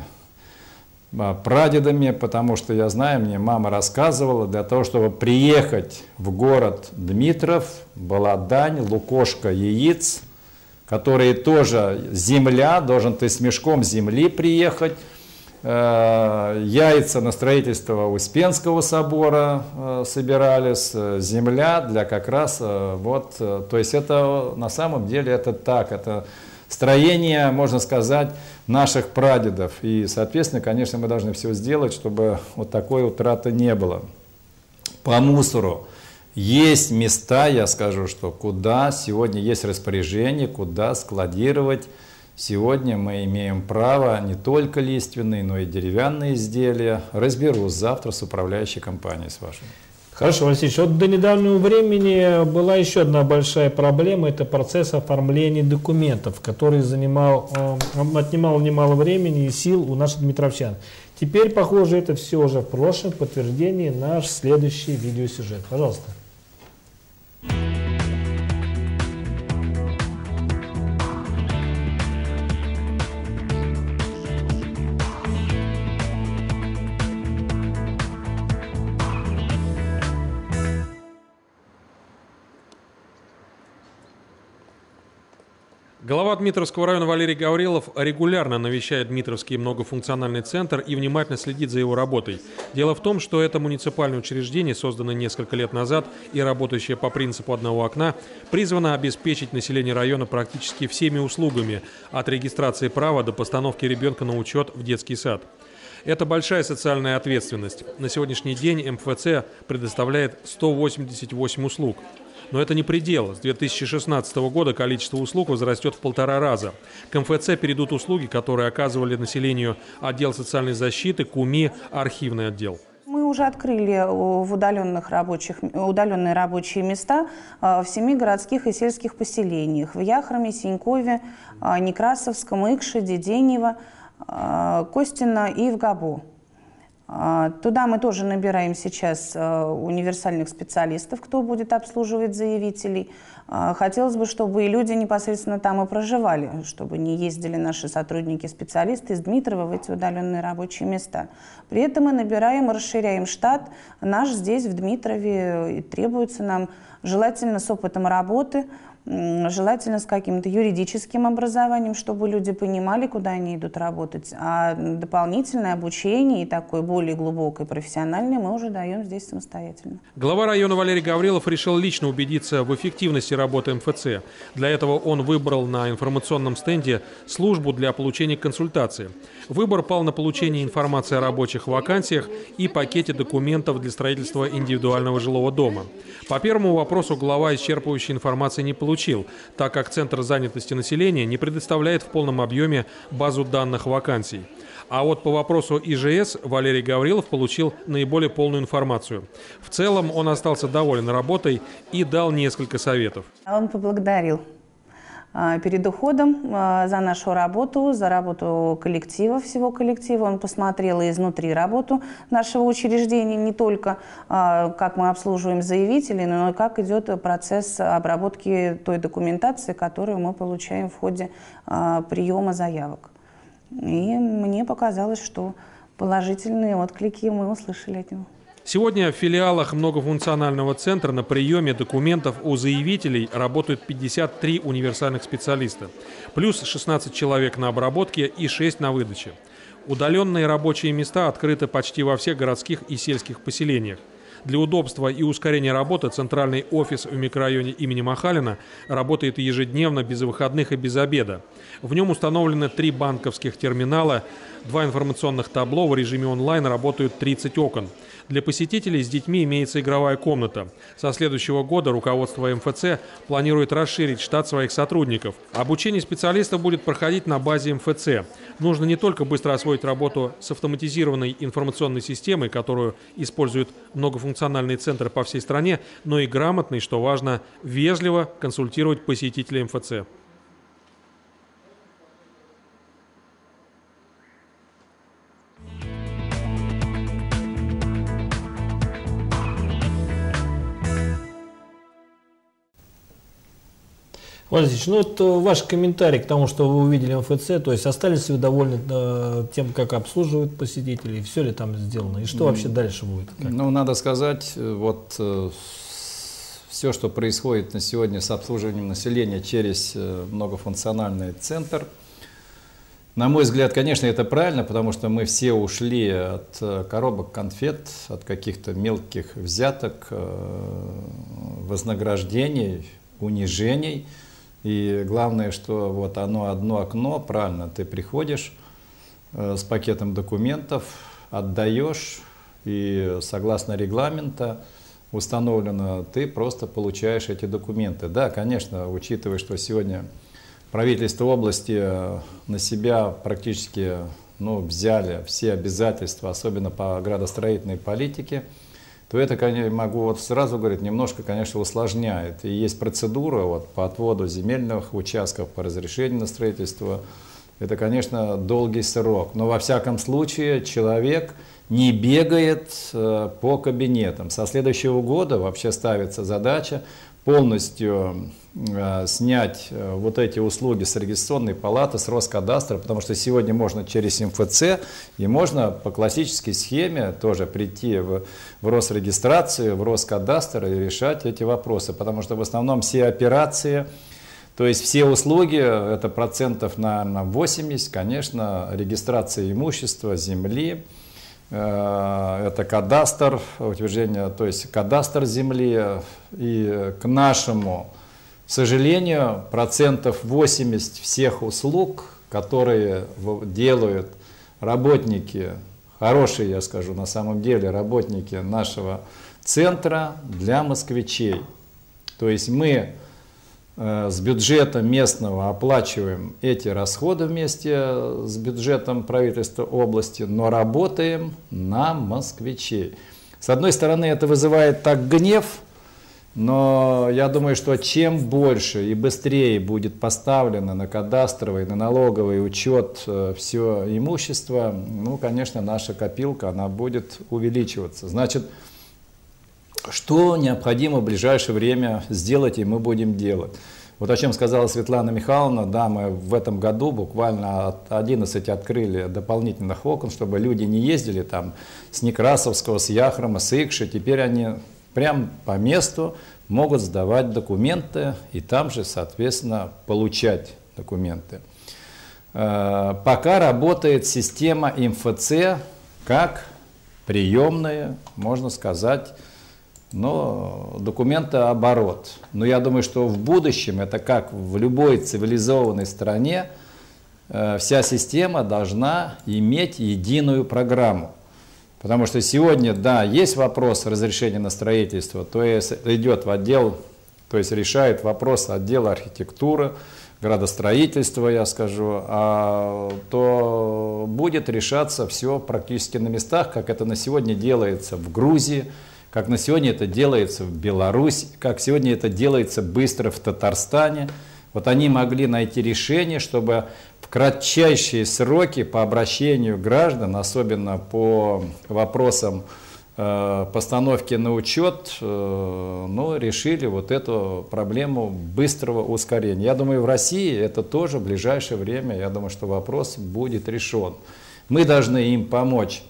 а, прадедами, потому что я знаю, мне мама рассказывала, для того, чтобы приехать в город Дмитров, была дань, лукошка яиц – которые тоже земля, должен ты с мешком земли приехать, э, яйца на строительство Успенского собора э, собирались, э, земля для как раз вот, то есть это на самом деле это так, это строение, можно сказать, наших прадедов. И, соответственно, конечно, мы должны все сделать, чтобы вот такой утраты не было. По мусору. Есть места, я скажу, что куда сегодня есть распоряжение, куда складировать. Сегодня мы имеем право не только лиственные, но и деревянные изделия. Разберусь завтра с управляющей компанией, с вашей. Хорошо, Васильевич, вот до недавнего времени была еще одна большая проблема, это процесс оформления документов, который занимал, э, отнимал немало времени и сил у наших дмитровчан. Теперь, похоже, это все уже в прошлом, подтверждение наш следующий видеосюжет. Пожалуйста. Bye. Глава Дмитровского района Валерий Гаврилов регулярно навещает Дмитровский многофункциональный центр и внимательно следит за его работой. Дело в том, что это муниципальное учреждение, созданное несколько лет назад и работающее по принципу одного окна, призвано обеспечить население района практически всеми услугами, от регистрации права до постановки ребенка на учет в детский сад. Это большая социальная ответственность. На сегодняшний день МФЦ предоставляет 188 услуг. Но это не предел. С 2016 года количество услуг возрастет в полтора раза. К МФЦ перейдут услуги, которые оказывали населению отдел социальной защиты, КУМИ, архивный отдел. Мы уже открыли в удаленных рабочих, удаленные рабочие места э, в семи городских и сельских поселениях. В Яхроме, Синькове, э, Некрасовском, Икше, Деденево, э, Костино и в Габу. А, туда мы тоже набираем сейчас э, универсальных специалистов, кто будет обслуживать заявителей. А, хотелось бы, чтобы и люди непосредственно там и проживали, чтобы не ездили наши сотрудники-специалисты из Дмитрова в эти удаленные рабочие места. При этом мы набираем расширяем штат. Наш здесь, в Дмитрове, и требуется нам желательно с опытом работы, желательно с каким-то юридическим образованием, чтобы люди понимали, куда они идут работать. А дополнительное обучение и такое более глубокое профессиональное мы уже даем здесь самостоятельно. Глава района Валерий Гаврилов решил лично убедиться в эффективности работы МФЦ. Для этого он выбрал на информационном стенде службу для получения консультации. Выбор пал на получение информации о рабочих вакансиях и пакете документов для строительства индивидуального жилого дома. По первому вопросу глава исчерпывающей информации не получил, так как Центр занятости населения не предоставляет в полном объеме базу данных вакансий. А вот по вопросу ИЖС Валерий Гаврилов получил наиболее полную информацию. В целом он остался доволен работой и дал несколько советов. Он поблагодарил а, перед уходом а, за нашу работу, за работу коллектива, всего коллектива. Он посмотрел изнутри работу нашего учреждения, не только а, как мы обслуживаем заявителей, но и как идет процесс обработки той документации, которую мы получаем в ходе приема заявок. И мне показалось, что положительные отклики мы услышали от него. Сегодня в филиалах многофункционального центра на приеме документов у заявителей работают 53 универсальных специалиста, плюс 16 человек на обработке и 6 на выдаче. Удаленные рабочие места открыты почти во всех городских и сельских поселениях. Для удобства и ускорения работы центральный офис в микрорайоне имени Махалина работает ежедневно, без выходных и без обеда. В нем установлены три банковских терминала, два информационных табло, в режиме онлайн работают 30 окон. Для посетителей с детьми имеется игровая комната. Со следующего года руководство МФЦ планирует расширить штат своих сотрудников. Обучение специалистов будет проходить на базе МФЦ. Нужно не только быстро освоить работу с автоматизированной информационной системой, которую используют многофункциональные центры по всей стране, но и грамотно и, что важно, вежливо консультировать посетителей МФЦ. Владимир ну вот э, ваш комментарий к тому, что вы увидели МФЦ, то есть остались ли вы довольны э, тем, как обслуживают посетителей, все ли там сделано, и что вообще дальше будет? Как? Ну, надо сказать, э, вот э, все, что происходит на сегодня с обслуживанием населения через э, многофункциональный центр, на мой взгляд, конечно, это правильно, потому что мы все ушли от э, коробок конфет, от каких-то мелких взяток, вознаграждений, унижений – и главное, что вот оно одно окно, правильно, ты приходишь э, с пакетом документов, отдаешь, и согласно регламента установлено, ты просто получаешь эти документы. Да, конечно, учитывая, что сегодня правительство области э, на себя практически ну, взяли все обязательства, особенно по градостроительной политике – то это, конечно, могу вот сразу говорить, немножко, конечно, усложняет. И есть процедура вот, по отводу земельных участков, по разрешению на строительство. Это, конечно, долгий срок. Но во всяком случае человек не бегает э, по кабинетам. Со следующего года вообще ставится задача полностью э, снять э, вот эти услуги с регистрационной палаты, с Роскадастра, потому что сегодня можно через МФЦ и можно по классической схеме тоже прийти в, в Росрегистрацию, в Роскадастр и решать эти вопросы, потому что в основном все операции То есть все услуги, это процентов на, на 80, конечно, регистрация имущества, земли, это кадастр, утверждение, то есть кадастр земли. И к нашему сожалению, процентов 80 всех услуг, которые делают работники, хорошие, я скажу, на самом деле, работники нашего центра для москвичей. То есть мы Э, с бюджета местного оплачиваем эти расходы вместе с бюджетом правительства области, но работаем на москвичей. С одной стороны, это вызывает так гнев, но я думаю, что чем больше и быстрее будет поставлено на кадастровый, на налоговый учет э, все имущество, ну, конечно, наша копилка, она будет увеличиваться. Значит, что необходимо в ближайшее время сделать, и мы будем делать. Вот о чем сказала Светлана Михайловна, да, мы в этом году буквально от 11 открыли дополнительных окон, чтобы люди не ездили там с Некрасовского, с Яхрома, с Икши, теперь они прям по месту могут сдавать документы и там же, соответственно, получать документы. Э, пока работает система МФЦ как приемная, можно сказать, но документооборот. Но я думаю, что в будущем, это как в любой цивилизованной стране, э, вся система должна иметь единую программу. Потому что сегодня, да, есть вопрос разрешения на строительство, то есть идет в отдел, то есть решает вопрос отдела архитектуры, градостроительства, я скажу, а, то будет решаться все практически на местах, как это на сегодня делается в Грузии, как на сегодня это делается в Беларуси, как сегодня это делается быстро в Татарстане. Вот они могли найти решение, чтобы в кратчайшие сроки по обращению граждан, особенно по вопросам э, постановки на учет, э, ну, решили вот эту проблему быстрого ускорения. Я думаю, в России это тоже в ближайшее время, я думаю, что вопрос будет решен. Мы должны им помочь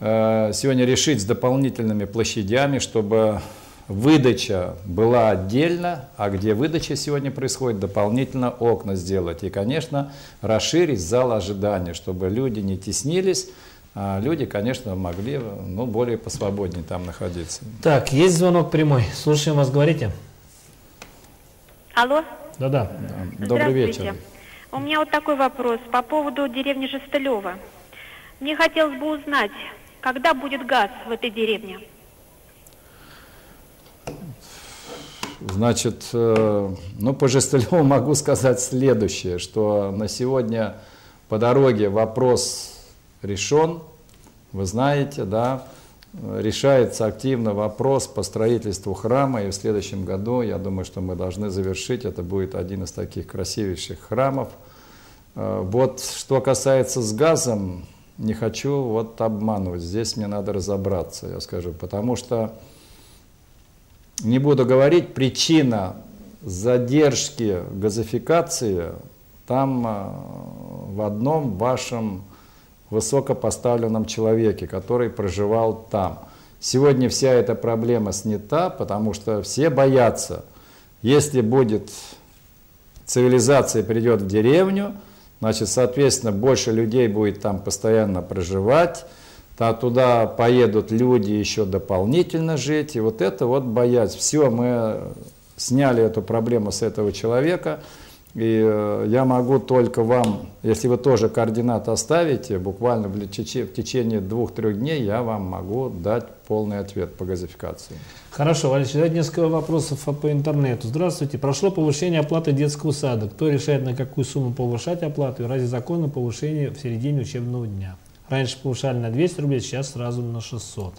сегодня решить с дополнительными площадями, чтобы выдача была отдельно, а где выдача сегодня происходит, дополнительно окна сделать. И, конечно, расширить зал ожидания, чтобы люди не теснились, а люди, конечно, могли ну, более посвободнее там находиться. Так, есть звонок прямой. Слушаем вас, говорите. Алло. Да-да. Добрый вечер. У меня вот такой вопрос по поводу деревни Жестылева. Мне хотелось бы узнать, когда будет газ в этой деревне? Значит, э, ну, по Жестылеву могу сказать следующее, что на сегодня по дороге вопрос решен, вы знаете, да, решается активно вопрос по строительству храма, и в следующем году, я думаю, что мы должны завершить, это будет один из таких красивейших храмов. Э, вот что касается с газом, не хочу вот обманывать, здесь мне надо разобраться, я скажу, потому что, не буду говорить, причина задержки газификации там э, в одном вашем высокопоставленном человеке, который проживал там. Сегодня вся эта проблема снята, потому что все боятся, если будет цивилизация придет в деревню, Значит, соответственно, больше людей будет там постоянно проживать, то туда поедут люди еще дополнительно жить, и вот это вот боязнь. Все, мы сняли эту проблему с этого человека, и э, я могу только вам, если вы тоже координаты оставите, буквально в течение двух-трех дней я вам могу дать полный ответ по газификации. Хорошо, Валерий, несколько вопросов по интернету. Здравствуйте. Прошло повышение оплаты детского сада. Кто решает, на какую сумму повышать оплату? И ради закона повышение в середине учебного дня? Раньше повышали на 200 рублей, сейчас сразу на 600.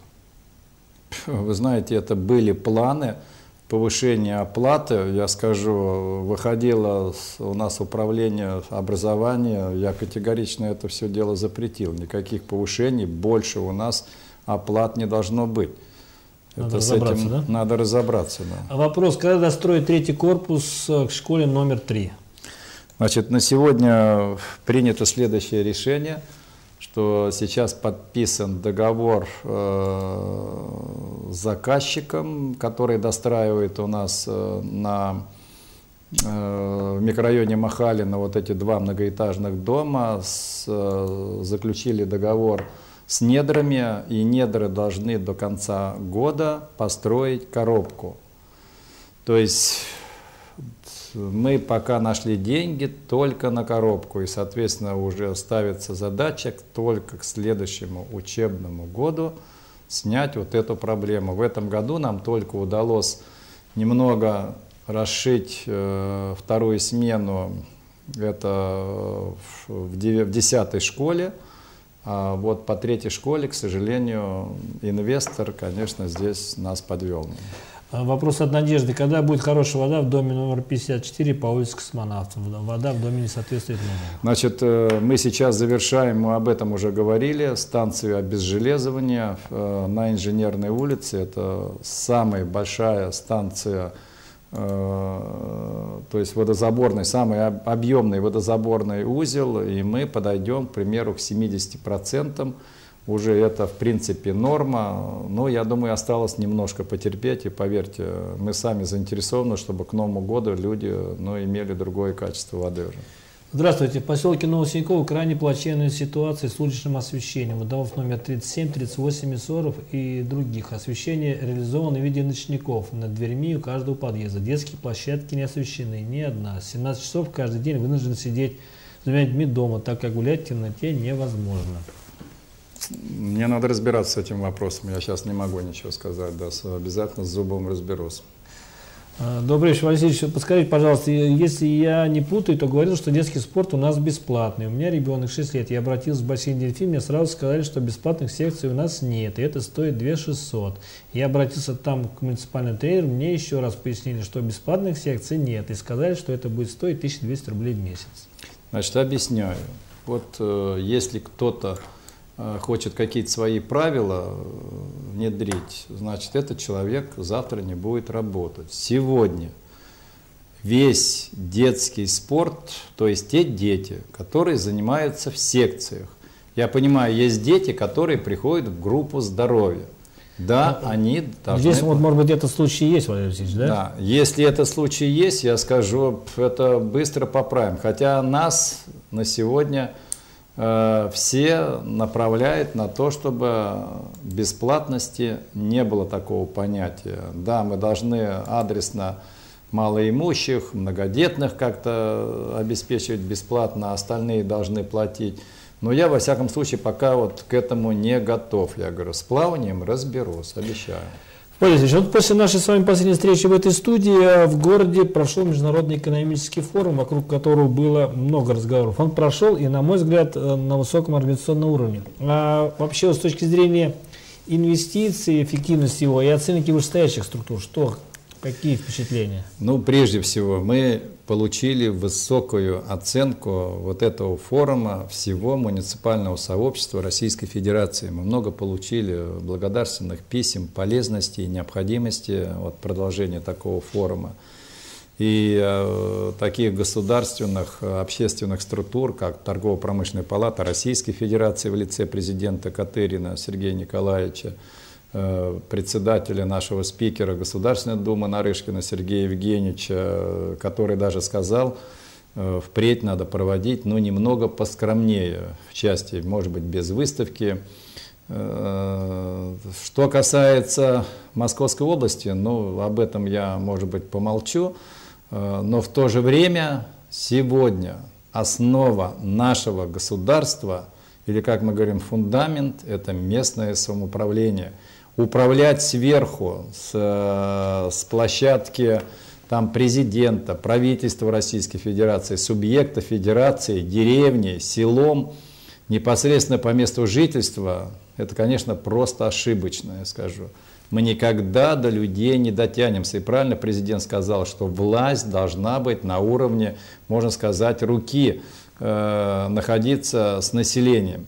Вы знаете, это были планы повышения оплаты. Я скажу, выходило у нас управление образования, я категорично это все дело запретил. Никаких повышений больше у нас оплат не должно быть. Надо Это разобраться, этим да? Надо разобраться, да. А вопрос, когда достроить третий корпус к школе номер три? Значит, на сегодня принято следующее решение, что сейчас подписан договор э, с заказчиком, который достраивает у нас э, на в микрорайоне Махалина вот эти два многоэтажных дома с, заключили договор с недрами, и недры должны до конца года построить коробку. То есть мы пока нашли деньги только на коробку, и, соответственно, уже ставится задача только к следующему учебному году снять вот эту проблему. В этом году нам только удалось немного расшить э, вторую смену, это в десятой школе, а вот по третьей школе, к сожалению, инвестор, конечно, здесь нас подвел. А вопрос от Надежды. Когда будет хорошая вода в доме номер 54 по улице Космонавтов? Вода в доме не соответствует номеру. Значит, э, мы сейчас завершаем, мы об этом уже говорили, станцию обезжелезывания э, на Инженерной улице. Это самая большая станция, э, то есть водозаборный, самый объемный водозаборный узел, и мы подойдем, к примеру, к 70% уже это в принципе норма, но я думаю осталось немножко потерпеть и поверьте, мы сами заинтересованы, чтобы к Новому году люди ну, имели другое качество воды уже. Здравствуйте. В поселке Новосиньково крайне плачевная ситуация с уличным освещением. Домов номер 37, 38 и 40 и других. Освещение реализовано в виде ночников над дверьми у каждого подъезда. Детские площадки не освещены, ни одна. 17 часов каждый день вынуждены сидеть с двумя детьми дома, так как гулять в темноте невозможно. Мне надо разбираться с этим вопросом. Я сейчас не могу ничего сказать. Да, обязательно с зубом разберусь. А, добрый вечер, Васильевич. Подскажите, пожалуйста, если я не путаю, то говорил, что детский спорт у нас бесплатный. У меня ребенок 6 лет. Я обратился в бассейн дельфин, мне сразу сказали, что бесплатных секций у нас нет, и это стоит 2 600. Я обратился там к муниципальному тренеру, мне еще раз пояснили, что бесплатных секций нет, и сказали, что это будет стоить 1200 рублей в месяц. Значит, объясняю. Вот э, если кто-то хочет какие-то свои правила э, внедрить, значит, этот человек завтра не будет работать. Сегодня весь детский спорт, то есть те дети, которые занимаются в секциях. Я понимаю, есть дети, которые приходят в группу здоровья. Да, ну, они должны... Здесь, вот, может быть, этот случай есть, Валерий Алексеевич, да? Да, если этот случай есть, я скажу, это быстро поправим. Хотя нас на сегодня Э, все направляет на то, чтобы бесплатности не было такого понятия. Да, мы должны адресно малоимущих, многодетных как-то обеспечивать бесплатно, а остальные должны платить. Но я, во всяком случае, пока вот к этому не готов. Я говорю, с плаванием разберусь, обещаю. Валерий вот после нашей с вами последней встречи в этой студии э, в городе прошел международный экономический форум, вокруг которого было много разговоров. Он прошел и, на мой взгляд, э, на высоком организационном уровне. А вообще, с точки зрения инвестиций, эффективности его и оценки вышестоящих структур, что Какие впечатления? Ну, прежде всего, мы получили высокую оценку вот этого форума всего муниципального сообщества Российской Федерации. Мы много получили благодарственных писем, полезности и необходимости от продолжения такого форума. И э, таких государственных, общественных структур, как Торгово-промышленная палата Российской Федерации в лице президента Катырина Сергея Николаевича, Э, председателя нашего спикера Государственной Думы Нарышкина Сергея Евгеньевича, который даже сказал, э, впредь надо проводить, ну, немного поскромнее в части, может быть, без выставки. Э, что касается Московской области, ну, об этом я, может быть, помолчу, но в то же время сегодня основа нашего государства, или, как мы говорим, фундамент, это местное самоуправление – управлять сверху, с, э, с площадки там, президента, правительства Российской Федерации, субъекта Федерации, деревни, селом, непосредственно по месту жительства, это, конечно, просто ошибочно, я скажу. Мы никогда до людей не дотянемся. И правильно президент сказал, что власть должна быть на уровне, можно сказать, руки, э, находиться с населением.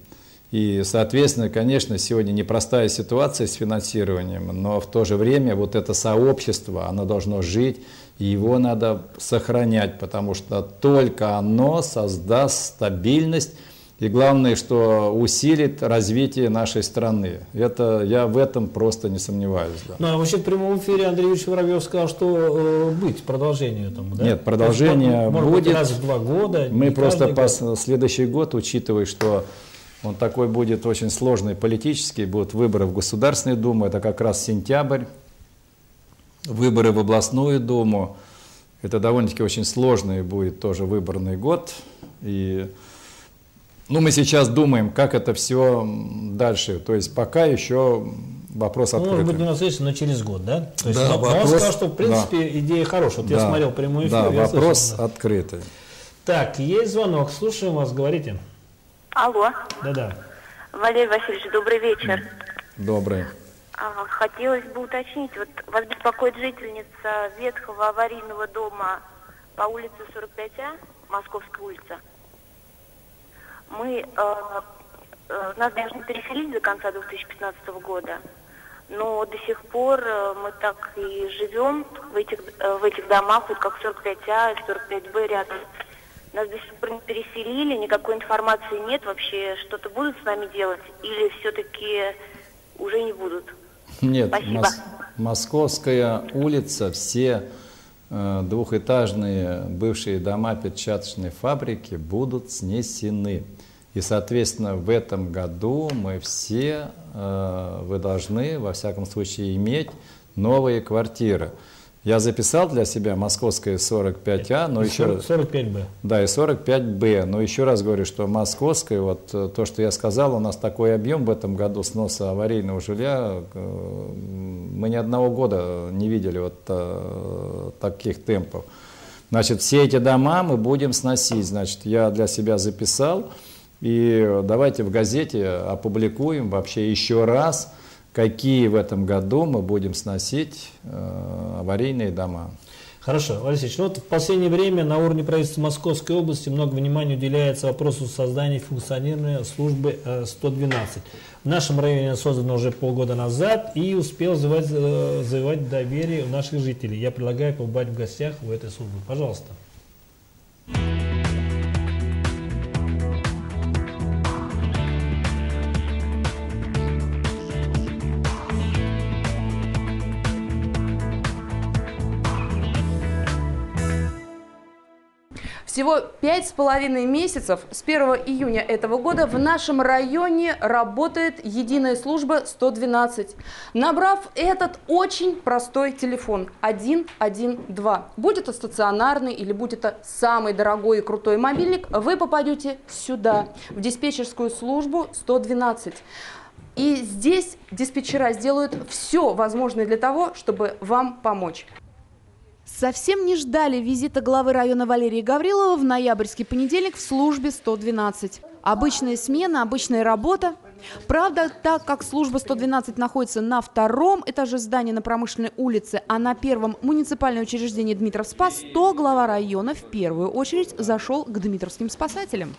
И, соответственно, конечно, сегодня непростая ситуация с финансированием, но в то же время вот это сообщество, оно должно жить, и его надо сохранять, потому что только оно создаст стабильность и главное, что усилит развитие нашей страны. Это, я в этом просто не сомневаюсь. Да. Ну, а вообще в прямом эфире Андрей Юрьевич Воробьев сказал, что э, быть продолжение этому, да? Нет, продолжение есть, может, будет. раз в два года. Мы просто по следующий год, учитывая, что он такой будет очень сложный политический, будут выборы в Государственную Думу, это как раз сентябрь, выборы в областную Думу, это довольно-таки очень сложный будет тоже выборный год, и ну, мы сейчас думаем, как это все дальше. То есть пока еще вопрос ну, открытый. Может быть, не на следующий, но через год, да? То есть, да, но, вопрос, он сказал, что, в принципе, да. идея хорошая. Вот да. я смотрел прямой эфир. Да, вопрос слышал, да. открытый. Так, есть звонок. Слушаем вас, говорите. Алло. Да-да. Валерий Васильевич, добрый вечер. Добрый. А, хотелось бы уточнить, вот вас беспокоит жительница ветхого аварийного дома по улице 45А, Московская улица мы, э, э, нас должны переселить до конца 2015 года, но до сих пор мы так и живем в этих, э, в этих домах, вот как 45А и 45Б рядом. Нас до сих пор переселили, никакой информации нет вообще, что-то будут с нами делать или все-таки уже не будут? Нет, Мос Московская улица, все э, двухэтажные бывшие дома перчаточной фабрики будут снесены. И, соответственно, в этом году мы все, э, вы должны, во всяком случае, иметь новые квартиры. Я записал для себя московская 45А, но и еще 45Б. Да, и 45Б. Но еще раз говорю, что московская, вот э, то, что я сказал, у нас такой объем в этом году сноса аварийного жилья, э, мы ни одного года не видели вот таких темпов. Значит, все эти дома мы будем сносить. Значит, я для себя записал. И давайте в газете опубликуем вообще еще раз, какие в этом году мы будем сносить э, аварийные дома. Хорошо, Валерий ну вот в последнее время на уровне правительства Московской области много внимания уделяется вопросу создания и службы 112. Э, в нашем районе создана уже полгода назад и успел завоевать, э, завоевать доверие у наших жителей. Я предлагаю побывать в гостях у этой службы. Пожалуйста. Всего пять с половиной месяцев с 1 июня этого года в нашем районе работает единая служба 112. Набрав этот очень простой телефон 112, будь это стационарный или будь это самый дорогой и крутой мобильник, вы попадете сюда, в диспетчерскую службу 112. И здесь диспетчера сделают все возможное для того, чтобы вам помочь. Совсем не ждали визита главы района Валерии Гаврилова в ноябрьский понедельник в службе 112. Обычная смена, обычная работа. Правда, так как служба 112 находится на втором этаже здания на промышленной улице, а на первом муниципальное учреждение Дмитров Спас, то глава района в первую очередь зашел к дмитровским спасателям.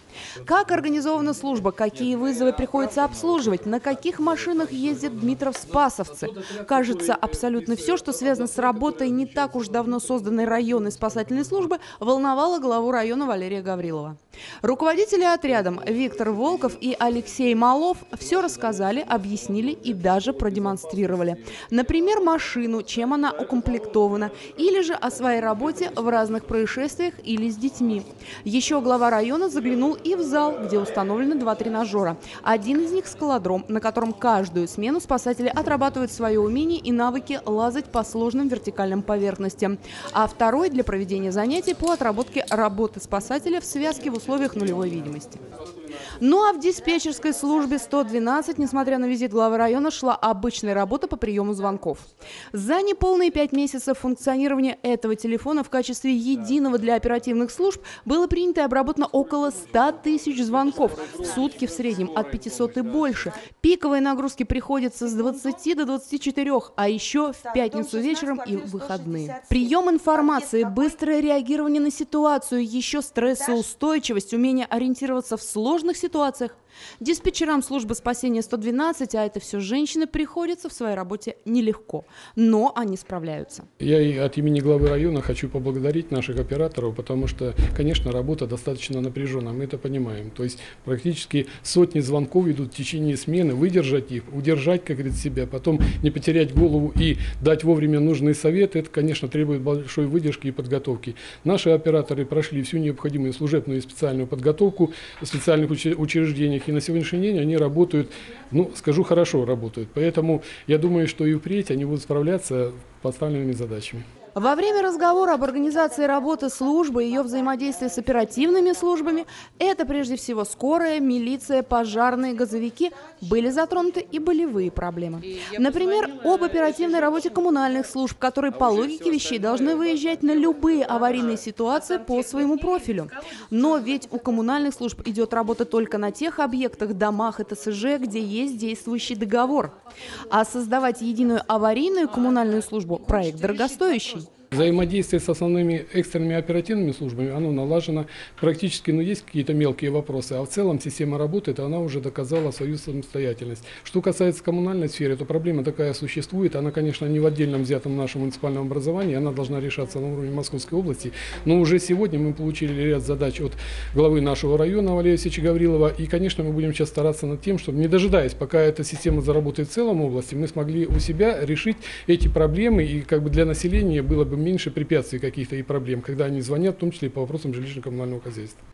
Как организована служба, какие вызовы приходится обслуживать, на каких машинах ездят Дмитров Спасовцы. Кажется, абсолютно все, что связано с работой не так уж давно созданной районной спасательной службы, волновало главу района Валерия Гаврилова. Руководители отрядом Виктор Волков и Алексей Малов все рассказали, объяснили и даже продемонстрировали. Например, машину, чем она укомплектована, или же о своей работе в разных происшествиях или с детьми. Еще глава района заглянул и в зал, где установлены два тренажера. Один из них – скалодром, на котором каждую смену спасатели отрабатывают свое умение и навыки лазать по сложным вертикальным поверхностям. А второй – для проведения занятий по отработке работы спасателя в связке в условиях нулевой видимости. Ну а в диспетчерской службе 112, несмотря на визит главы района, шла обычная работа по приему звонков. За неполные пять месяцев функционирования этого телефона в качестве единого для оперативных служб было принято и обработано около 100 тысяч звонков. В сутки в среднем от 500 и больше. Пиковые нагрузки приходятся с 20 до 24, а еще в пятницу вечером и в выходные. Прием информации, быстрое реагирование на ситуацию, еще стрессоустойчивость, умение ориентироваться в сложных ситуациях. Диспетчерам службы спасения 112, а это все женщины, приходится в своей работе нелегко, но они справляются. Я и от имени главы района хочу поблагодарить наших операторов, потому что, конечно, работа достаточно напряженная, мы это понимаем. То есть практически сотни звонков идут в течение смены, выдержать их, удержать, как говорится, себя, потом не потерять голову и дать вовремя нужный совет, это, конечно, требует большой выдержки и подготовки. Наши операторы прошли всю необходимую служебную и специальную подготовку в специальных учреждениях, и на сегодняшний день они работают, ну, скажу, хорошо работают. Поэтому я думаю, что и впредь они будут справляться поставленными задачами. Во время разговора об организации работы службы и ее взаимодействии с оперативными службами, это прежде всего скорая, милиция, пожарные, газовики, были затронуты и болевые проблемы. Например, об оперативной работе коммунальных служб, которые по логике вещей должны выезжать на любые аварийные ситуации по своему профилю. Но ведь у коммунальных служб идет работа только на тех объектах, домах и ТСЖ, где есть действующий договор. А создавать единую аварийную коммунальную службу – проект дорогостоящий. Взаимодействие с основными экстренными оперативными службами, оно налажено. Практически, ну, есть какие-то мелкие вопросы, а в целом система работает, она уже доказала свою самостоятельность. Что касается коммунальной сферы, то проблема такая существует. Она, конечно, не в отдельном взятом нашем муниципальном образовании, она должна решаться на уровне Московской области. Но уже сегодня мы получили ряд задач от главы нашего района Валерия Васильевича Гаврилова. И, конечно, мы будем сейчас стараться над тем, чтобы, не дожидаясь, пока эта система заработает в целом области, мы смогли у себя решить эти проблемы и как бы для населения было бы меньше препятствий каких-то и проблем, когда они звонят, в том числе и по вопросам жилищно-коммунального хозяйства.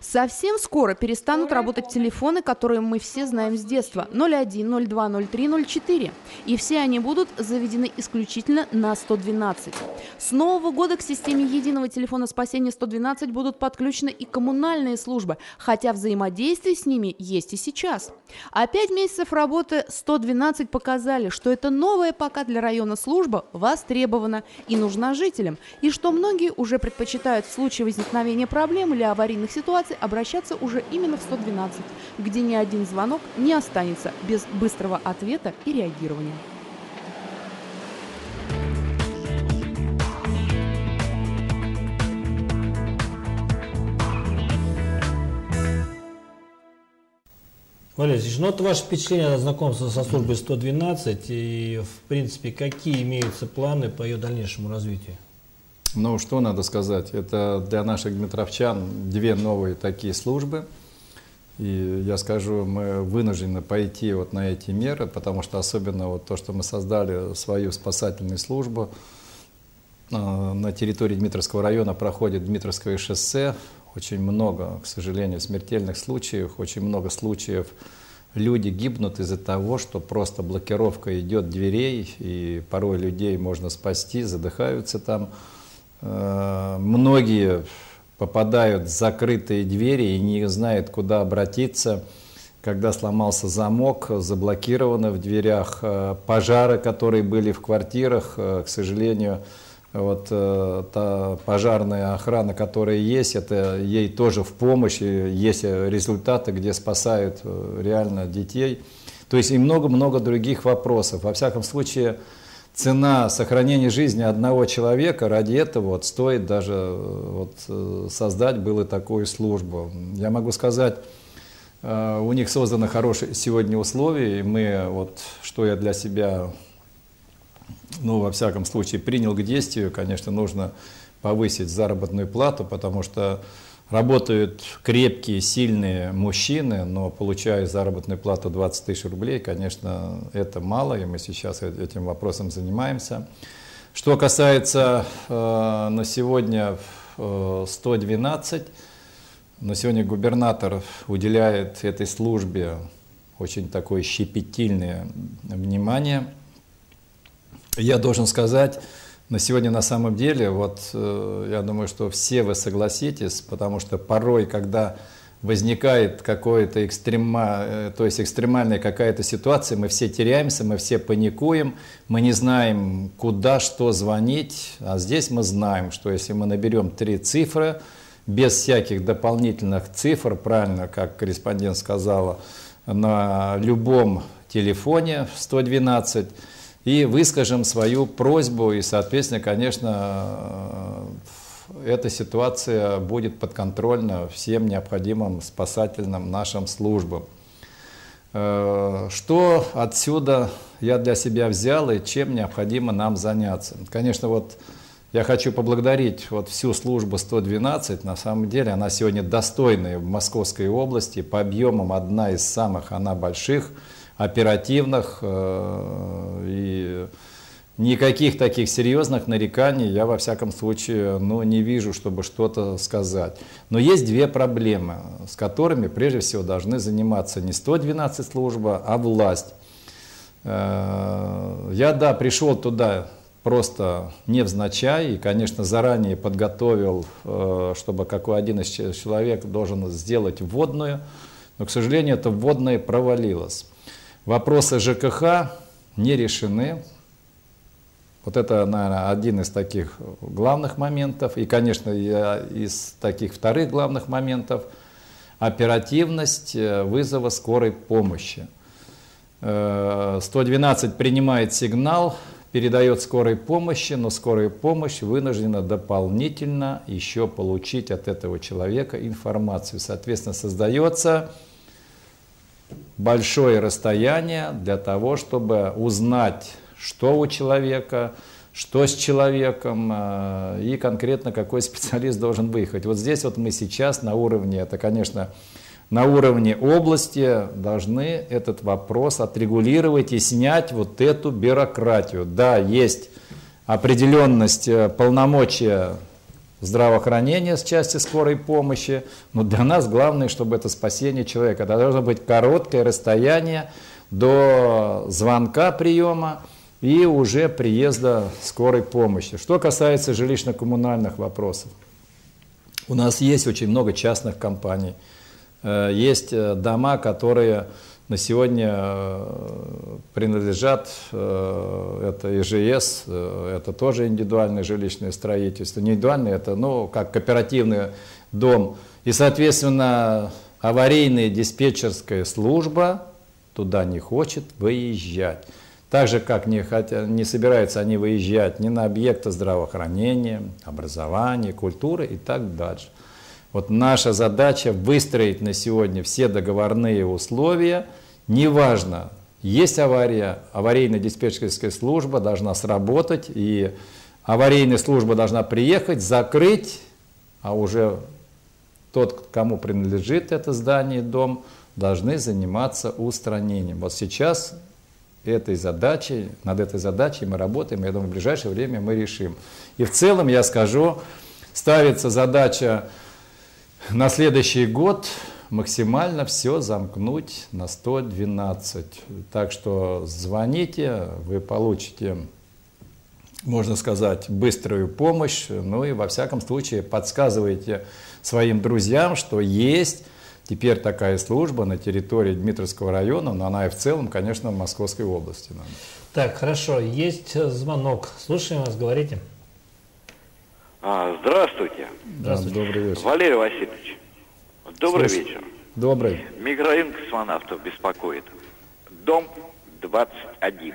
Совсем скоро перестанут работать телефоны, которые мы все знаем с детства. 01, 02, 03, 04. И все они будут заведены исключительно на 112. С нового года к системе единого телефона спасения 112 будут подключены и коммунальные службы, хотя взаимодействие с ними есть и сейчас. А пять месяцев работы 112 показали, что это новая пока для района служба востребована и нужна жителям, и что многие уже предпочитают в случае возникновения проблем или аварийных ситуаций ситуации обращаться уже именно в 112, где ни один звонок не останется без быстрого ответа и реагирования. Валерий Ильич, ну вот ваше впечатление от знакомства со службой 112 и, в принципе, какие имеются планы по ее дальнейшему развитию? Ну, что надо сказать, это для наших дмитровчан две новые такие службы. И я скажу, мы вынуждены пойти вот на эти меры, потому что особенно вот то, что мы создали свою спасательную службу, а, на территории Дмитровского района проходит Дмитровское шоссе, очень много, к сожалению, смертельных случаев, очень много случаев, люди гибнут из-за того, что просто блокировка идет дверей, и порой людей можно спасти, задыхаются там. Э, многие попадают в закрытые двери и не знают, куда обратиться. Когда сломался замок, заблокировано в дверях э, пожары, которые были в квартирах, э, к сожалению, вот та пожарная охрана, которая есть, это ей тоже в помощь, и есть результаты, где спасают реально детей. То есть и много-много других вопросов. Во всяком случае, цена сохранения жизни одного человека, ради этого вот стоит даже э, вот, э, создать было такую службу. Я могу сказать, э, у них созданы хорошие сегодня условия, и мы, вот, что я для себя, ну, во всяком случае, принял к действию, конечно, нужно повысить заработную плату, потому что Работают крепкие, сильные мужчины, но получая заработную плату 20 тысяч рублей, конечно, это мало, и мы сейчас этим вопросом занимаемся. Что касается э, на сегодня э, 112, на сегодня губернатор уделяет этой службе очень такое щепетильное внимание. Я должен сказать, на сегодня на самом деле, вот э, я думаю, что все вы согласитесь, потому что порой, когда возникает какое-то экстрема, э, то есть экстремальная какая-то ситуация, мы все теряемся, мы все паникуем, мы не знаем, куда, что звонить, а здесь мы знаем, что если мы наберем три цифры, без всяких дополнительных цифр, правильно, как корреспондент сказала, на любом телефоне 112, и выскажем свою просьбу, и, соответственно, конечно, э, эта ситуация будет подконтрольна всем необходимым спасательным нашим службам. Э, что отсюда я для себя взял и чем необходимо нам заняться? Конечно, вот я хочу поблагодарить вот всю службу 112. На самом деле она сегодня достойная в Московской области. По объемам одна из самых, она больших, оперативных. Э, и никаких таких серьезных нареканий я во всяком случае ну, не вижу, чтобы что-то сказать. Но есть две проблемы, с которыми прежде всего должны заниматься не 112 служба, а власть. Э, я, да, пришел туда просто невзначай и, конечно, заранее подготовил, э, чтобы какой один из человек должен сделать вводную, но, к сожалению, это вводное провалилось. Вопросы ЖКХ не решены. Вот это, наверное, один из таких главных моментов. И, конечно, из таких вторых главных моментов – оперативность э, вызова скорой помощи. 112 э, принимает сигнал, передает скорой помощи, но скорая помощь вынуждена дополнительно еще получить от этого человека информацию. Соответственно, создается большое расстояние для того, чтобы узнать, что у человека, что с человеком э, и конкретно какой специалист должен выехать. Вот здесь вот мы сейчас на уровне, это, конечно, на уровне области должны этот вопрос отрегулировать и снять вот эту бюрократию. Да, есть определенность э, полномочия здравоохранения с части скорой помощи, но для нас главное, чтобы это спасение человека. Должно быть короткое расстояние до звонка приема и уже приезда скорой помощи. Что касается жилищно-коммунальных вопросов, у нас есть очень много частных компаний – Э, есть э, дома, которые на сегодня э, принадлежат, это ИЖС, это тоже индивидуальное жилищное строительство. Не индивидуальное, это ну, как кооперативный дом. И, соответственно, аварийная диспетчерская служба туда не хочет выезжать. Так же, как не, хотя, не собираются они выезжать ни на объекты здравоохранения, образования, культуры и так дальше. Вот наша задача выстроить на сегодня все договорные условия. Неважно, есть авария, аварийно-диспетчерская служба должна сработать, и аварийная служба должна приехать, закрыть, а уже тот, кому принадлежит это здание, дом, должны заниматься устранением. Вот сейчас этой задачей, над этой задачей мы работаем, я думаю, в ближайшее время мы решим. И в целом, я скажу, ставится задача на следующий год максимально все замкнуть на 112. Так что звоните, вы получите, можно сказать, быструю помощь. Ну и во всяком случае подсказывайте своим друзьям, что есть теперь такая служба на территории Дмитровского района, но она и в целом, конечно, в Московской области. Так, хорошо, есть звонок. Слушаем вас, говорите. А, здравствуйте. Здравствуйте. добрый вечер. Валерий Васильевич, добрый Слушай. вечер. Добрый. Микрорайон космонавтов беспокоит. Дом 21.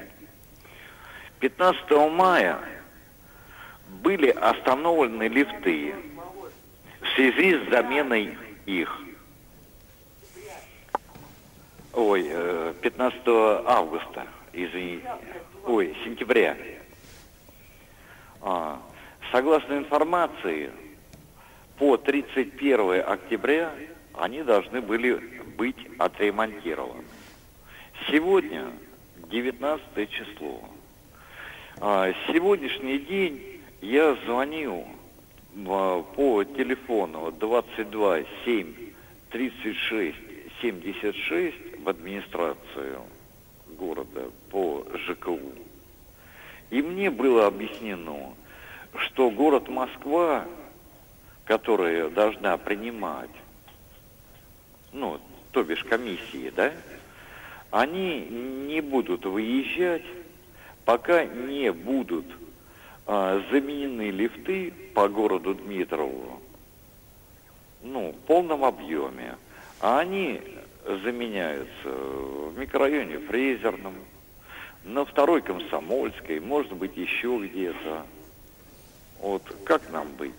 15 мая были остановлены лифты в связи с заменой их. Ой, 15 э, августа, извини. Ой, сентября. А, Согласно информации, по 31 октября они должны были быть отремонтированы. Сегодня 19 число. А, сегодняшний день я звоню а, по телефону 22 7 36 76 в администрацию города по ЖКУ. И мне было объяснено, что город Москва, которая должна принимать, ну, то бишь комиссии, да, они не будут выезжать, пока не будут а, заменены лифты по городу Дмитрову, ну, в полном объеме. А они заменяются в микрорайоне Фрезерном, на второй Комсомольской, может быть, еще где-то. Вот как нам быть?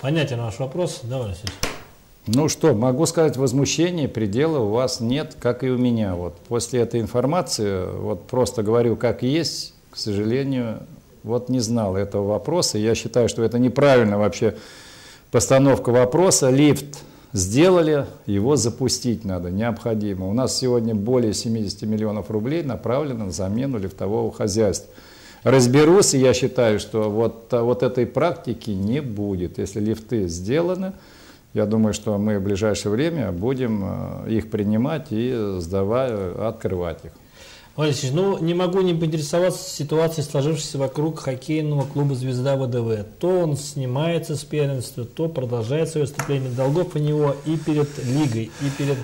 Понятен ваш вопрос, давай, Василий. Ну что, могу сказать, возмущения, предела у вас нет, как и у меня. Вот после этой информации, вот просто говорю, как есть, к сожалению, вот не знал этого вопроса. Я считаю, что это неправильно вообще постановка вопроса. Лифт сделали, его запустить надо, необходимо. У нас сегодня более 70 миллионов рублей направлено на замену лифтового хозяйства. Разберусь, и я считаю, что вот, вот этой практики не будет. Если лифты сделаны, я думаю, что мы в ближайшее время будем э, их принимать и сдавать, открывать их. Валерий ну не могу не поинтересоваться ситуацией, сложившейся вокруг хоккейного клуба «Звезда ВДВ». То он снимается с первенства, то продолжает свое выступление. Долгов у него и перед лигой, и перед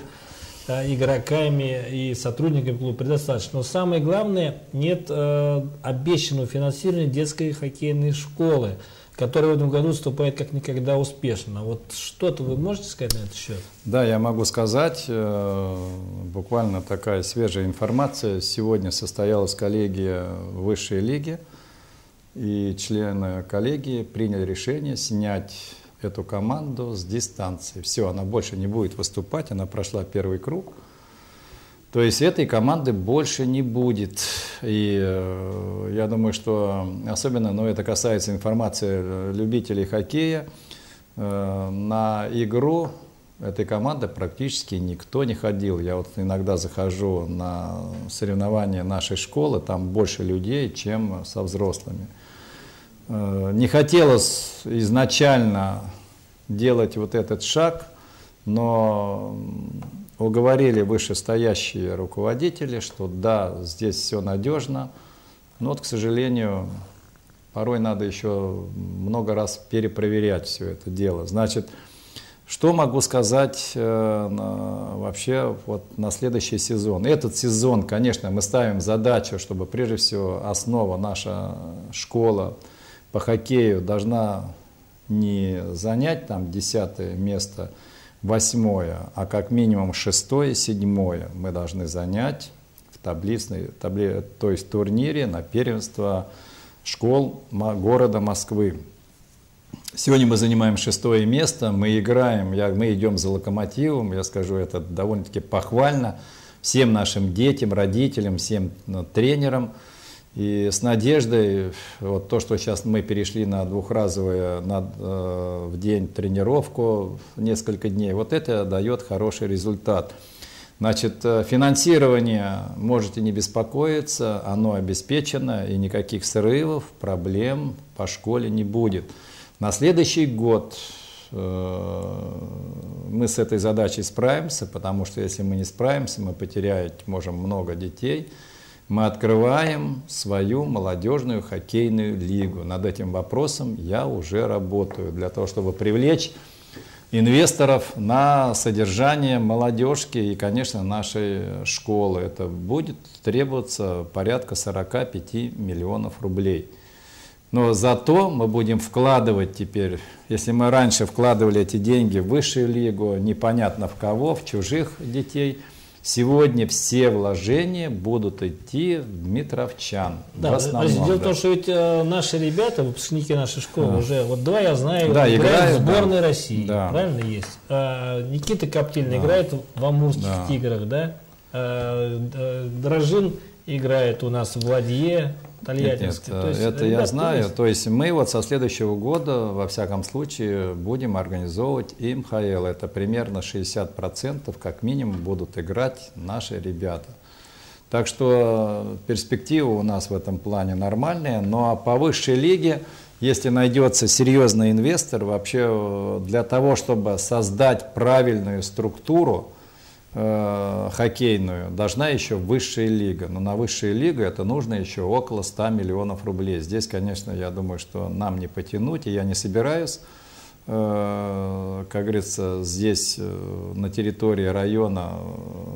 игроками и сотрудниками клуба предостаточно. Но самое главное, нет э, обещанного финансирования детской хоккейной школы который в этом году выступает как никогда успешно. Вот что-то вы можете сказать на этот счет? Да, я могу сказать, э, буквально такая свежая информация. Сегодня состоялась коллегия высшей лиги, и члены коллегии приняли решение снять эту команду с дистанции. Все, она больше не будет выступать, она прошла первый круг – то есть этой команды больше не будет. И э, я думаю, что особенно, но ну, это касается информации любителей хоккея, э, на игру этой команды практически никто не ходил. Я вот иногда захожу на соревнования нашей школы, там больше людей, чем со взрослыми. Э, не хотелось изначально делать вот этот шаг, но уговорили вышестоящие руководители, что да, здесь все надежно, но вот, к сожалению, порой надо еще много раз перепроверять все это дело. Значит, что могу сказать э, вообще вот на следующий сезон? Этот сезон, конечно, мы ставим задачу, чтобы прежде всего основа, наша школа по хоккею должна не занять там десятое место, восьмое, а как минимум шестое, седьмое мы должны занять в табличной, табли, то есть турнире на первенство школ города Москвы. Сегодня мы занимаем шестое место, мы играем, я, мы идем за локомотивом, я скажу это довольно-таки похвально всем нашим детям, родителям, всем ну, тренерам – и с надеждой, вот то, что сейчас мы перешли на двухразовую на, э, в день тренировку несколько дней, вот это дает хороший результат. Значит, э, финансирование можете не беспокоиться, оно обеспечено, и никаких срывов, проблем по школе не будет. На следующий год э, мы с этой задачей справимся, потому что если мы не справимся, мы потерять можем много детей – мы открываем свою молодежную хоккейную лигу. Над этим вопросом я уже работаю для того, чтобы привлечь инвесторов на содержание молодежки и, конечно, нашей школы. Это будет требоваться порядка 45 миллионов рублей. Но зато мы будем вкладывать теперь, если мы раньше вкладывали эти деньги в высшую лигу, непонятно в кого, в чужих детей – Сегодня все вложения будут идти в Дмитровчан. Да, в основном, дело да. в том, что ведь э, наши ребята, выпускники нашей школы, а. уже вот два я знаю, да, играют, играют в сборной да. России, да. правильно есть. А, Никита Коптильный да. играет в Амурских да. тиграх, да. А, Дрожин играет у нас в Ладье, Тольяттинске. Нет, нет, есть, это я знаю. То есть мы вот со следующего года, во всяком случае, будем организовывать и МХЛ. Это примерно 60% как минимум будут играть наши ребята. Так что перспективы у нас в этом плане нормальные. Ну а по высшей лиге, если найдется серьезный инвестор, вообще для того, чтобы создать правильную структуру, э, хоккейную должна еще высшая лига. Но на высшую лигу это нужно еще около 100 миллионов рублей. Здесь, конечно, я думаю, что нам не потянуть, и я не собираюсь, э, как говорится, здесь э, на территории района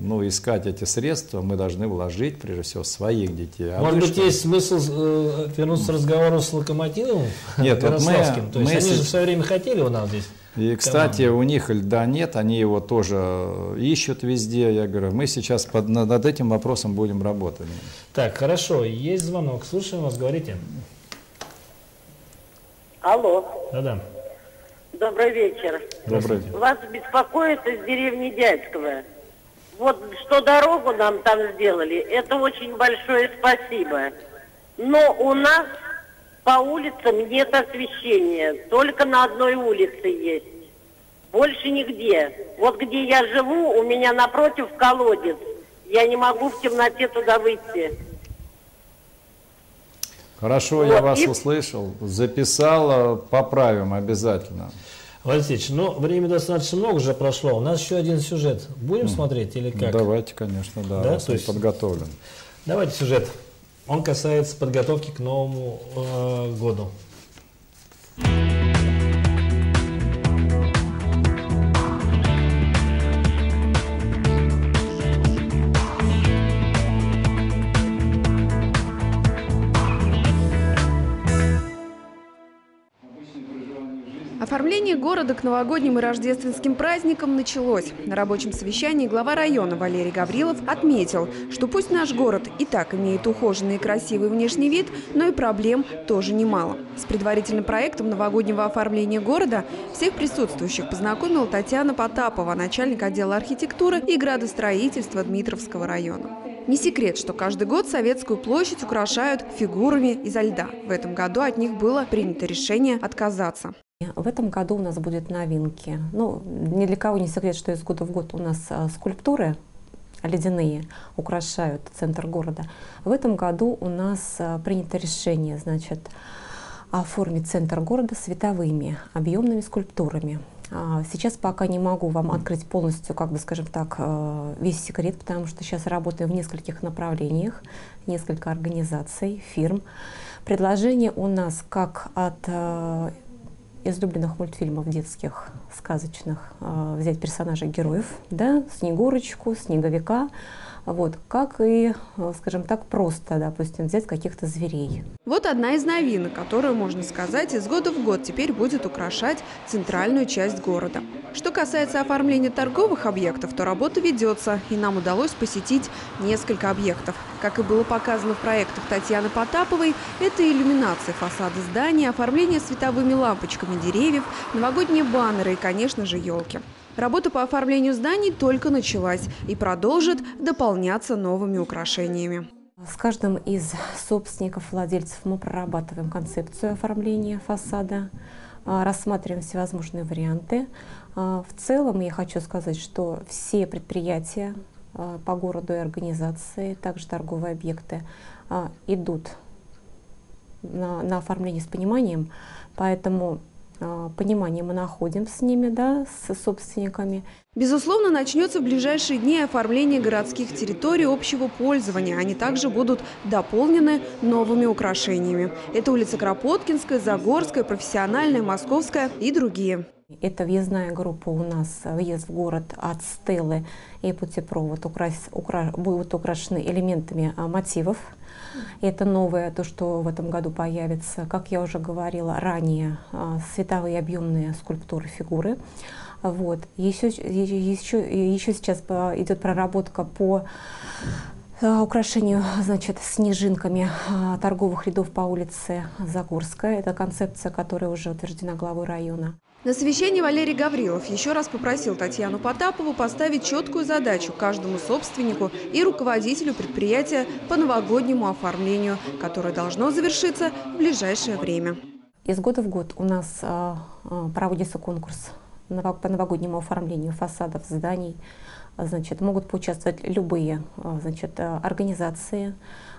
ну, искать эти средства. Мы должны вложить, прежде всего, своих детей. А Может быть, есть смысл э, вернуться к разговору с Локомотивом? Нет, вот мы, То есть мы они же в свое время хотели у нас здесь и, кстати, у них льда нет, они его тоже ищут везде. Я говорю, мы сейчас под, над этим вопросом будем работать. Так, хорошо, есть звонок. Слушаем вас, говорите. Алло. Да-да. Добрый вечер. Добрый. Вас беспокоит из деревни Дядьково. Вот что дорогу нам там сделали, это очень большое спасибо. Но у нас по улицам нет освещения, только на одной улице есть. Больше нигде. Вот где я живу, у меня напротив колодец. Я не могу в темноте туда выйти. Хорошо, Вот, я вас и- услышал, записал, поправим обязательно. Алексеевич, ну, времени достаточно много уже прошло. У нас еще один сюжет. Будем смотреть или как? Давайте, конечно, да, Да, то есть- подготовлен. Давайте сюжет. Он касается подготовки к Новому э, году. Оформление города к новогодним и рождественским праздникам началось. На рабочем совещании глава района Валерий Гаврилов отметил, что пусть наш город и так имеет ухоженный и красивый внешний вид, но и проблем тоже немало. С предварительным проектом новогоднего оформления города всех присутствующих познакомила Татьяна Потапова, начальник отдела архитектуры и градостроительства Дмитровского района. Не секрет, что каждый год Советскую площадь украшают фигурами изо льда. В этом году от них было принято решение отказаться. В этом году у нас будут новинки. Ну, ни для кого не секрет, что из года в год у нас а, скульптуры ледяные украшают центр города. В этом году у нас а, принято решение, значит, оформить центр города световыми объемными скульптурами. А, Сейчас пока не могу вам открыть полностью, как бы скажем так, весь секрет, потому что сейчас работаем в нескольких направлениях, несколько организаций, фирм. Предложение у нас как от излюбленных мультфильмов детских, сказочных, э, взять персонажей героев, да, Снегурочку, Снеговика, вот, как и, э, скажем так, просто, допустим, взять каких-то зверей. Вот одна из новинок, которую, можно сказать, из года в год теперь будет украшать центральную часть города. Что касается оформления торговых объектов, то работа ведется, и нам удалось посетить несколько объектов. Как и было показано в проектах Татьяны Потаповой, это иллюминация фасада здания, оформление световыми лампочками деревьев, новогодние баннеры и, конечно же, елки. Работа по оформлению зданий только началась и продолжит дополняться новыми украшениями. С каждым из собственников, владельцев мы прорабатываем концепцию оформления фасада, а, рассматриваем всевозможные варианты. А, В целом я хочу сказать, что все предприятия а, по городу и организации, также торговые объекты идут на, на оформление с пониманием, поэтому а, понимание мы находим с ними, да, с собственниками. Безусловно, начнется в ближайшие дни оформление городских территорий общего пользования. Они также будут дополнены новыми украшениями. Это улица Кропоткинская, Загорская, Профессиональная, Московская и другие. Это въездная группа у нас, въезд в город от Стеллы и путепровод украс- укра- будут украшены элементами а, мотивов. Это новое, то, что в этом году появится. Как я уже говорила ранее, а, световые объемные скульптуры, фигуры. Вот. Еще, еще, еще сейчас а, идет проработка по украшению значит, снежинками торговых рядов по улице Загорская. Это концепция, которая уже утверждена главой района. На совещании Валерий Гаврилов еще раз попросил Татьяну Потапову поставить четкую задачу каждому собственнику и руководителю предприятия по новогоднему оформлению, которое должно завершиться в ближайшее время. Из года в год у нас а, а, проводится конкурс по новогоднему оформлению фасадов зданий. Значит, могут поучаствовать любые а, значит, организации,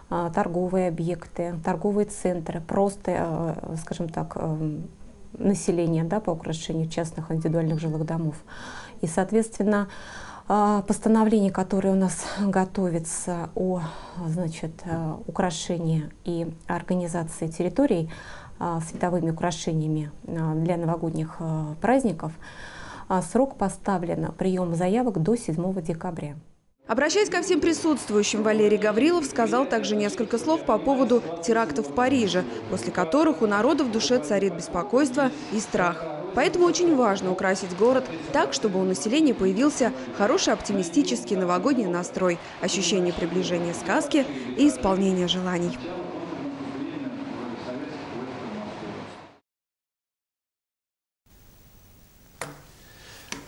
торговые объекты, торговые центры, просто, скажем так, население да, по украшению частных индивидуальных жилых домов. И, соответственно, а, постановление, которое у нас готовится о значит, а, украшении и организации территорий а, световыми украшениями а, для новогодних а, праздников, срок поставлен прием заявок до 7 декабря. Обращаясь ко всем присутствующим, Валерий Гаврилов сказал также несколько слов по поводу терактов в Париже, после которых у народа в душе царит беспокойство и страх. Поэтому очень важно украсить город так, чтобы у населения появился хороший оптимистический новогодний настрой, ощущение приближения сказки и исполнения желаний.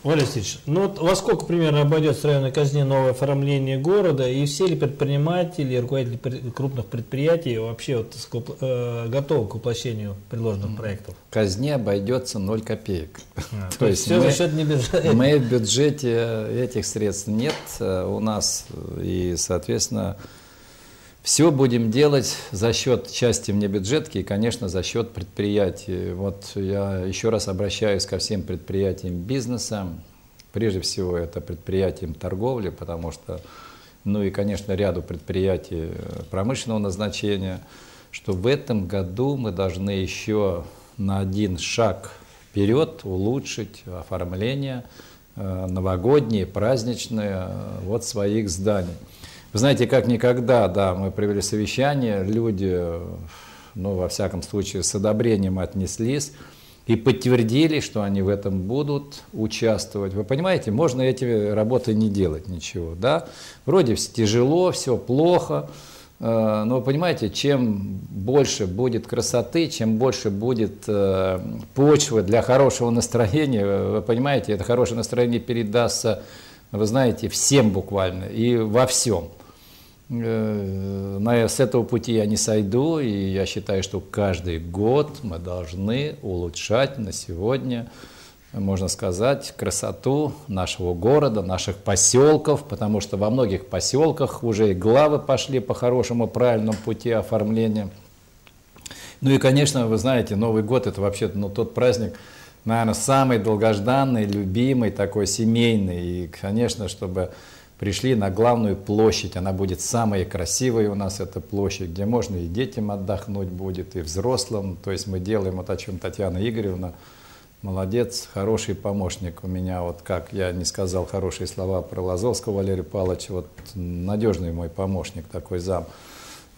Валерий Васильевич, ну вот во сколько примерно обойдется районной казне новое оформление города, и все ли предприниматели, руководители крупных предприятий вообще вот э, готовы к воплощению предложенных проектов? Казне обойдется 0 копеек. А, то, то есть все мы, за счет не бюджета? Мы в бюджете этих средств нет э, у нас, и, соответственно, все будем делать за счет части внебюджетки и, конечно, за счет предприятий. Вот я еще раз обращаюсь ко всем предприятиям бизнеса. Прежде всего, это предприятиям торговли, потому что, ну и, конечно, ряду предприятий промышленного назначения, что в этом году мы должны еще на один шаг вперед улучшить оформление э, новогодние, праздничные э, вот своих зданий. Вы знаете, как никогда, да, мы провели совещание, люди, ну, во всяком случае, с одобрением отнеслись и подтвердили, что они в этом будут участвовать. Вы понимаете, можно эти работы не делать ничего, да? Вроде тяжело, все плохо, э, но вы понимаете, чем больше будет красоты, чем больше будет э, почвы для хорошего настроения, вы понимаете, это хорошее настроение передастся, вы знаете, всем буквально и во всем. Э, с этого пути я не сойду, и я считаю, что каждый год мы должны улучшать на сегодня, можно сказать, красоту нашего города, наших поселков, потому что во многих поселках уже и главы пошли по хорошему, правильному пути оформления. Ну и, конечно, вы знаете, Новый год – это вообще ну, тот праздник, наверное, самый долгожданный, любимый, такой семейный. И, конечно, чтобы пришли на главную площадь. Она будет самая красивая у нас, эта площадь, где можно и детям отдохнуть будет, и взрослым. То есть мы делаем вот о чем Татьяна Игоревна. Молодец, хороший помощник у меня. Вот как я не сказал хорошие слова про Лазовского Валерия Павловича, вот надежный мой помощник, такой зам.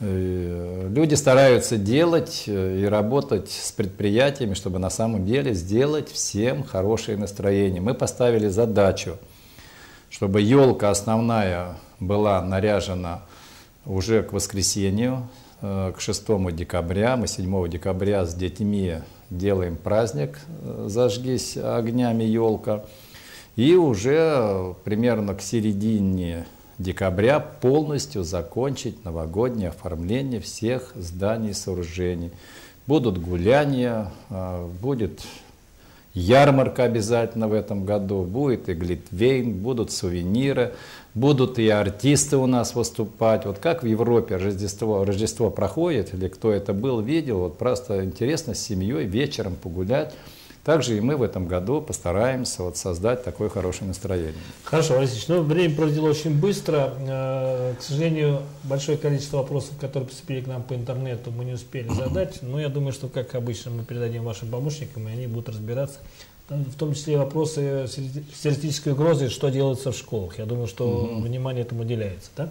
И люди стараются делать и работать с предприятиями, чтобы на самом деле сделать всем хорошее настроение. Мы поставили задачу – чтобы елка основная была наряжена уже к воскресенью, э, к 6 декабря. Мы 7 декабря с детьми делаем праздник э, «Зажгись огнями елка». И уже примерно к середине декабря полностью закончить новогоднее оформление всех зданий и сооружений. Будут гуляния, э, будет Ярмарка обязательно в этом году, будет и глитвейн, будут сувениры, будут и артисты у нас выступать. Вот как в Европе Рождество, Рождество проходит, или кто это был, видел, вот просто интересно с семьей вечером погулять. Также и мы в этом году постараемся вот создать такое хорошее настроение. Хорошо, Васильевич, ну время пролетело очень быстро. Э, к сожалению, большое количество вопросов, которые поступили к нам по интернету, мы не успели задать. Но я думаю, что, как обычно, мы передадим вашим помощникам, и они будут разбираться в том числе вопросы террористической угрозы, что делается в школах. Я думаю, что угу. внимание этому уделяется. Да?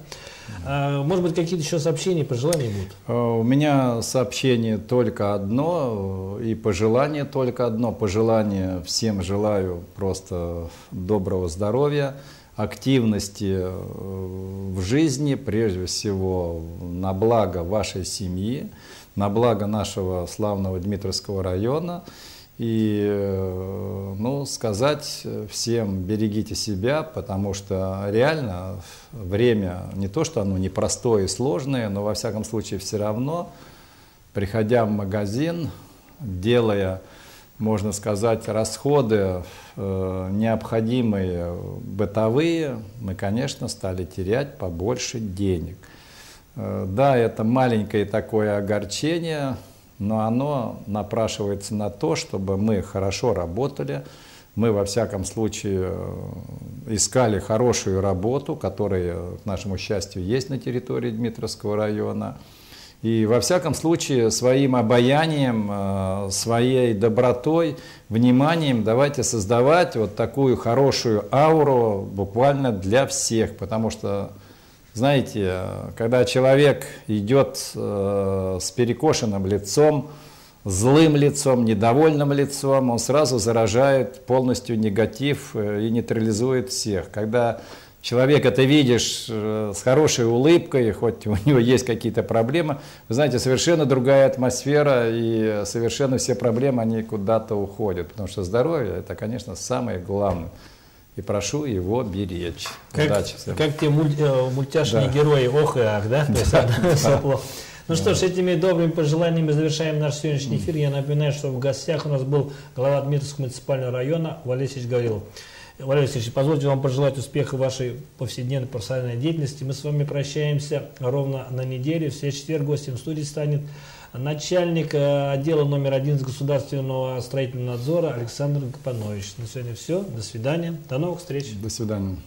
А, может быть, какие-то еще сообщения пожелания будут? А, у меня сообщение только одно и пожелание только одно. Пожелание всем желаю просто доброго здоровья, активности э, в жизни, прежде всего на благо вашей семьи, на благо нашего славного Дмитровского района. И э, ну, сказать всем берегите себя, потому что реально время не то, что оно непростое и сложное, но во всяком случае все равно, приходя в магазин, делая, можно сказать, расходы э, необходимые бытовые, мы, конечно, стали терять побольше денег. Э, да, это маленькое такое огорчение, но оно напрашивается на то, чтобы мы хорошо работали, мы во всяком случае э, искали хорошую работу, которая, к нашему счастью, есть на территории Дмитровского района. И во всяком случае своим обаянием, э, своей добротой, вниманием давайте создавать вот такую хорошую ауру буквально для всех, потому что знаете, когда человек идет э, с перекошенным лицом, злым лицом, недовольным лицом, он сразу заражает полностью негатив э, и нейтрализует всех. Когда человек это видишь э, с хорошей улыбкой, хоть у него есть какие-то проблемы, вы знаете, совершенно другая атмосфера и совершенно все проблемы, они куда-то уходят, потому что здоровье – это, конечно, самое главное. И прошу его беречь. Как, Удачи всем. как те муль, э, мультяшные Да. герои ох и ах, да? То есть Да. Ну что ж, этими добрыми пожеланиями завершаем наш сегодняшний эфир. Я напоминаю, что в гостях у нас был глава Дмитровского муниципального района Валерий Гаврилов. Валерий Алексеевич, позвольте вам пожелать успеха в вашей повседневной профессиональной деятельности. Мы с вами прощаемся ровно на неделю. В следующий четверг гостем студии станет начальник э, отдела номер один с государственного строительного надзора Александр Гапанович. На сегодня все. До свидания. До новых встреч. До свидания.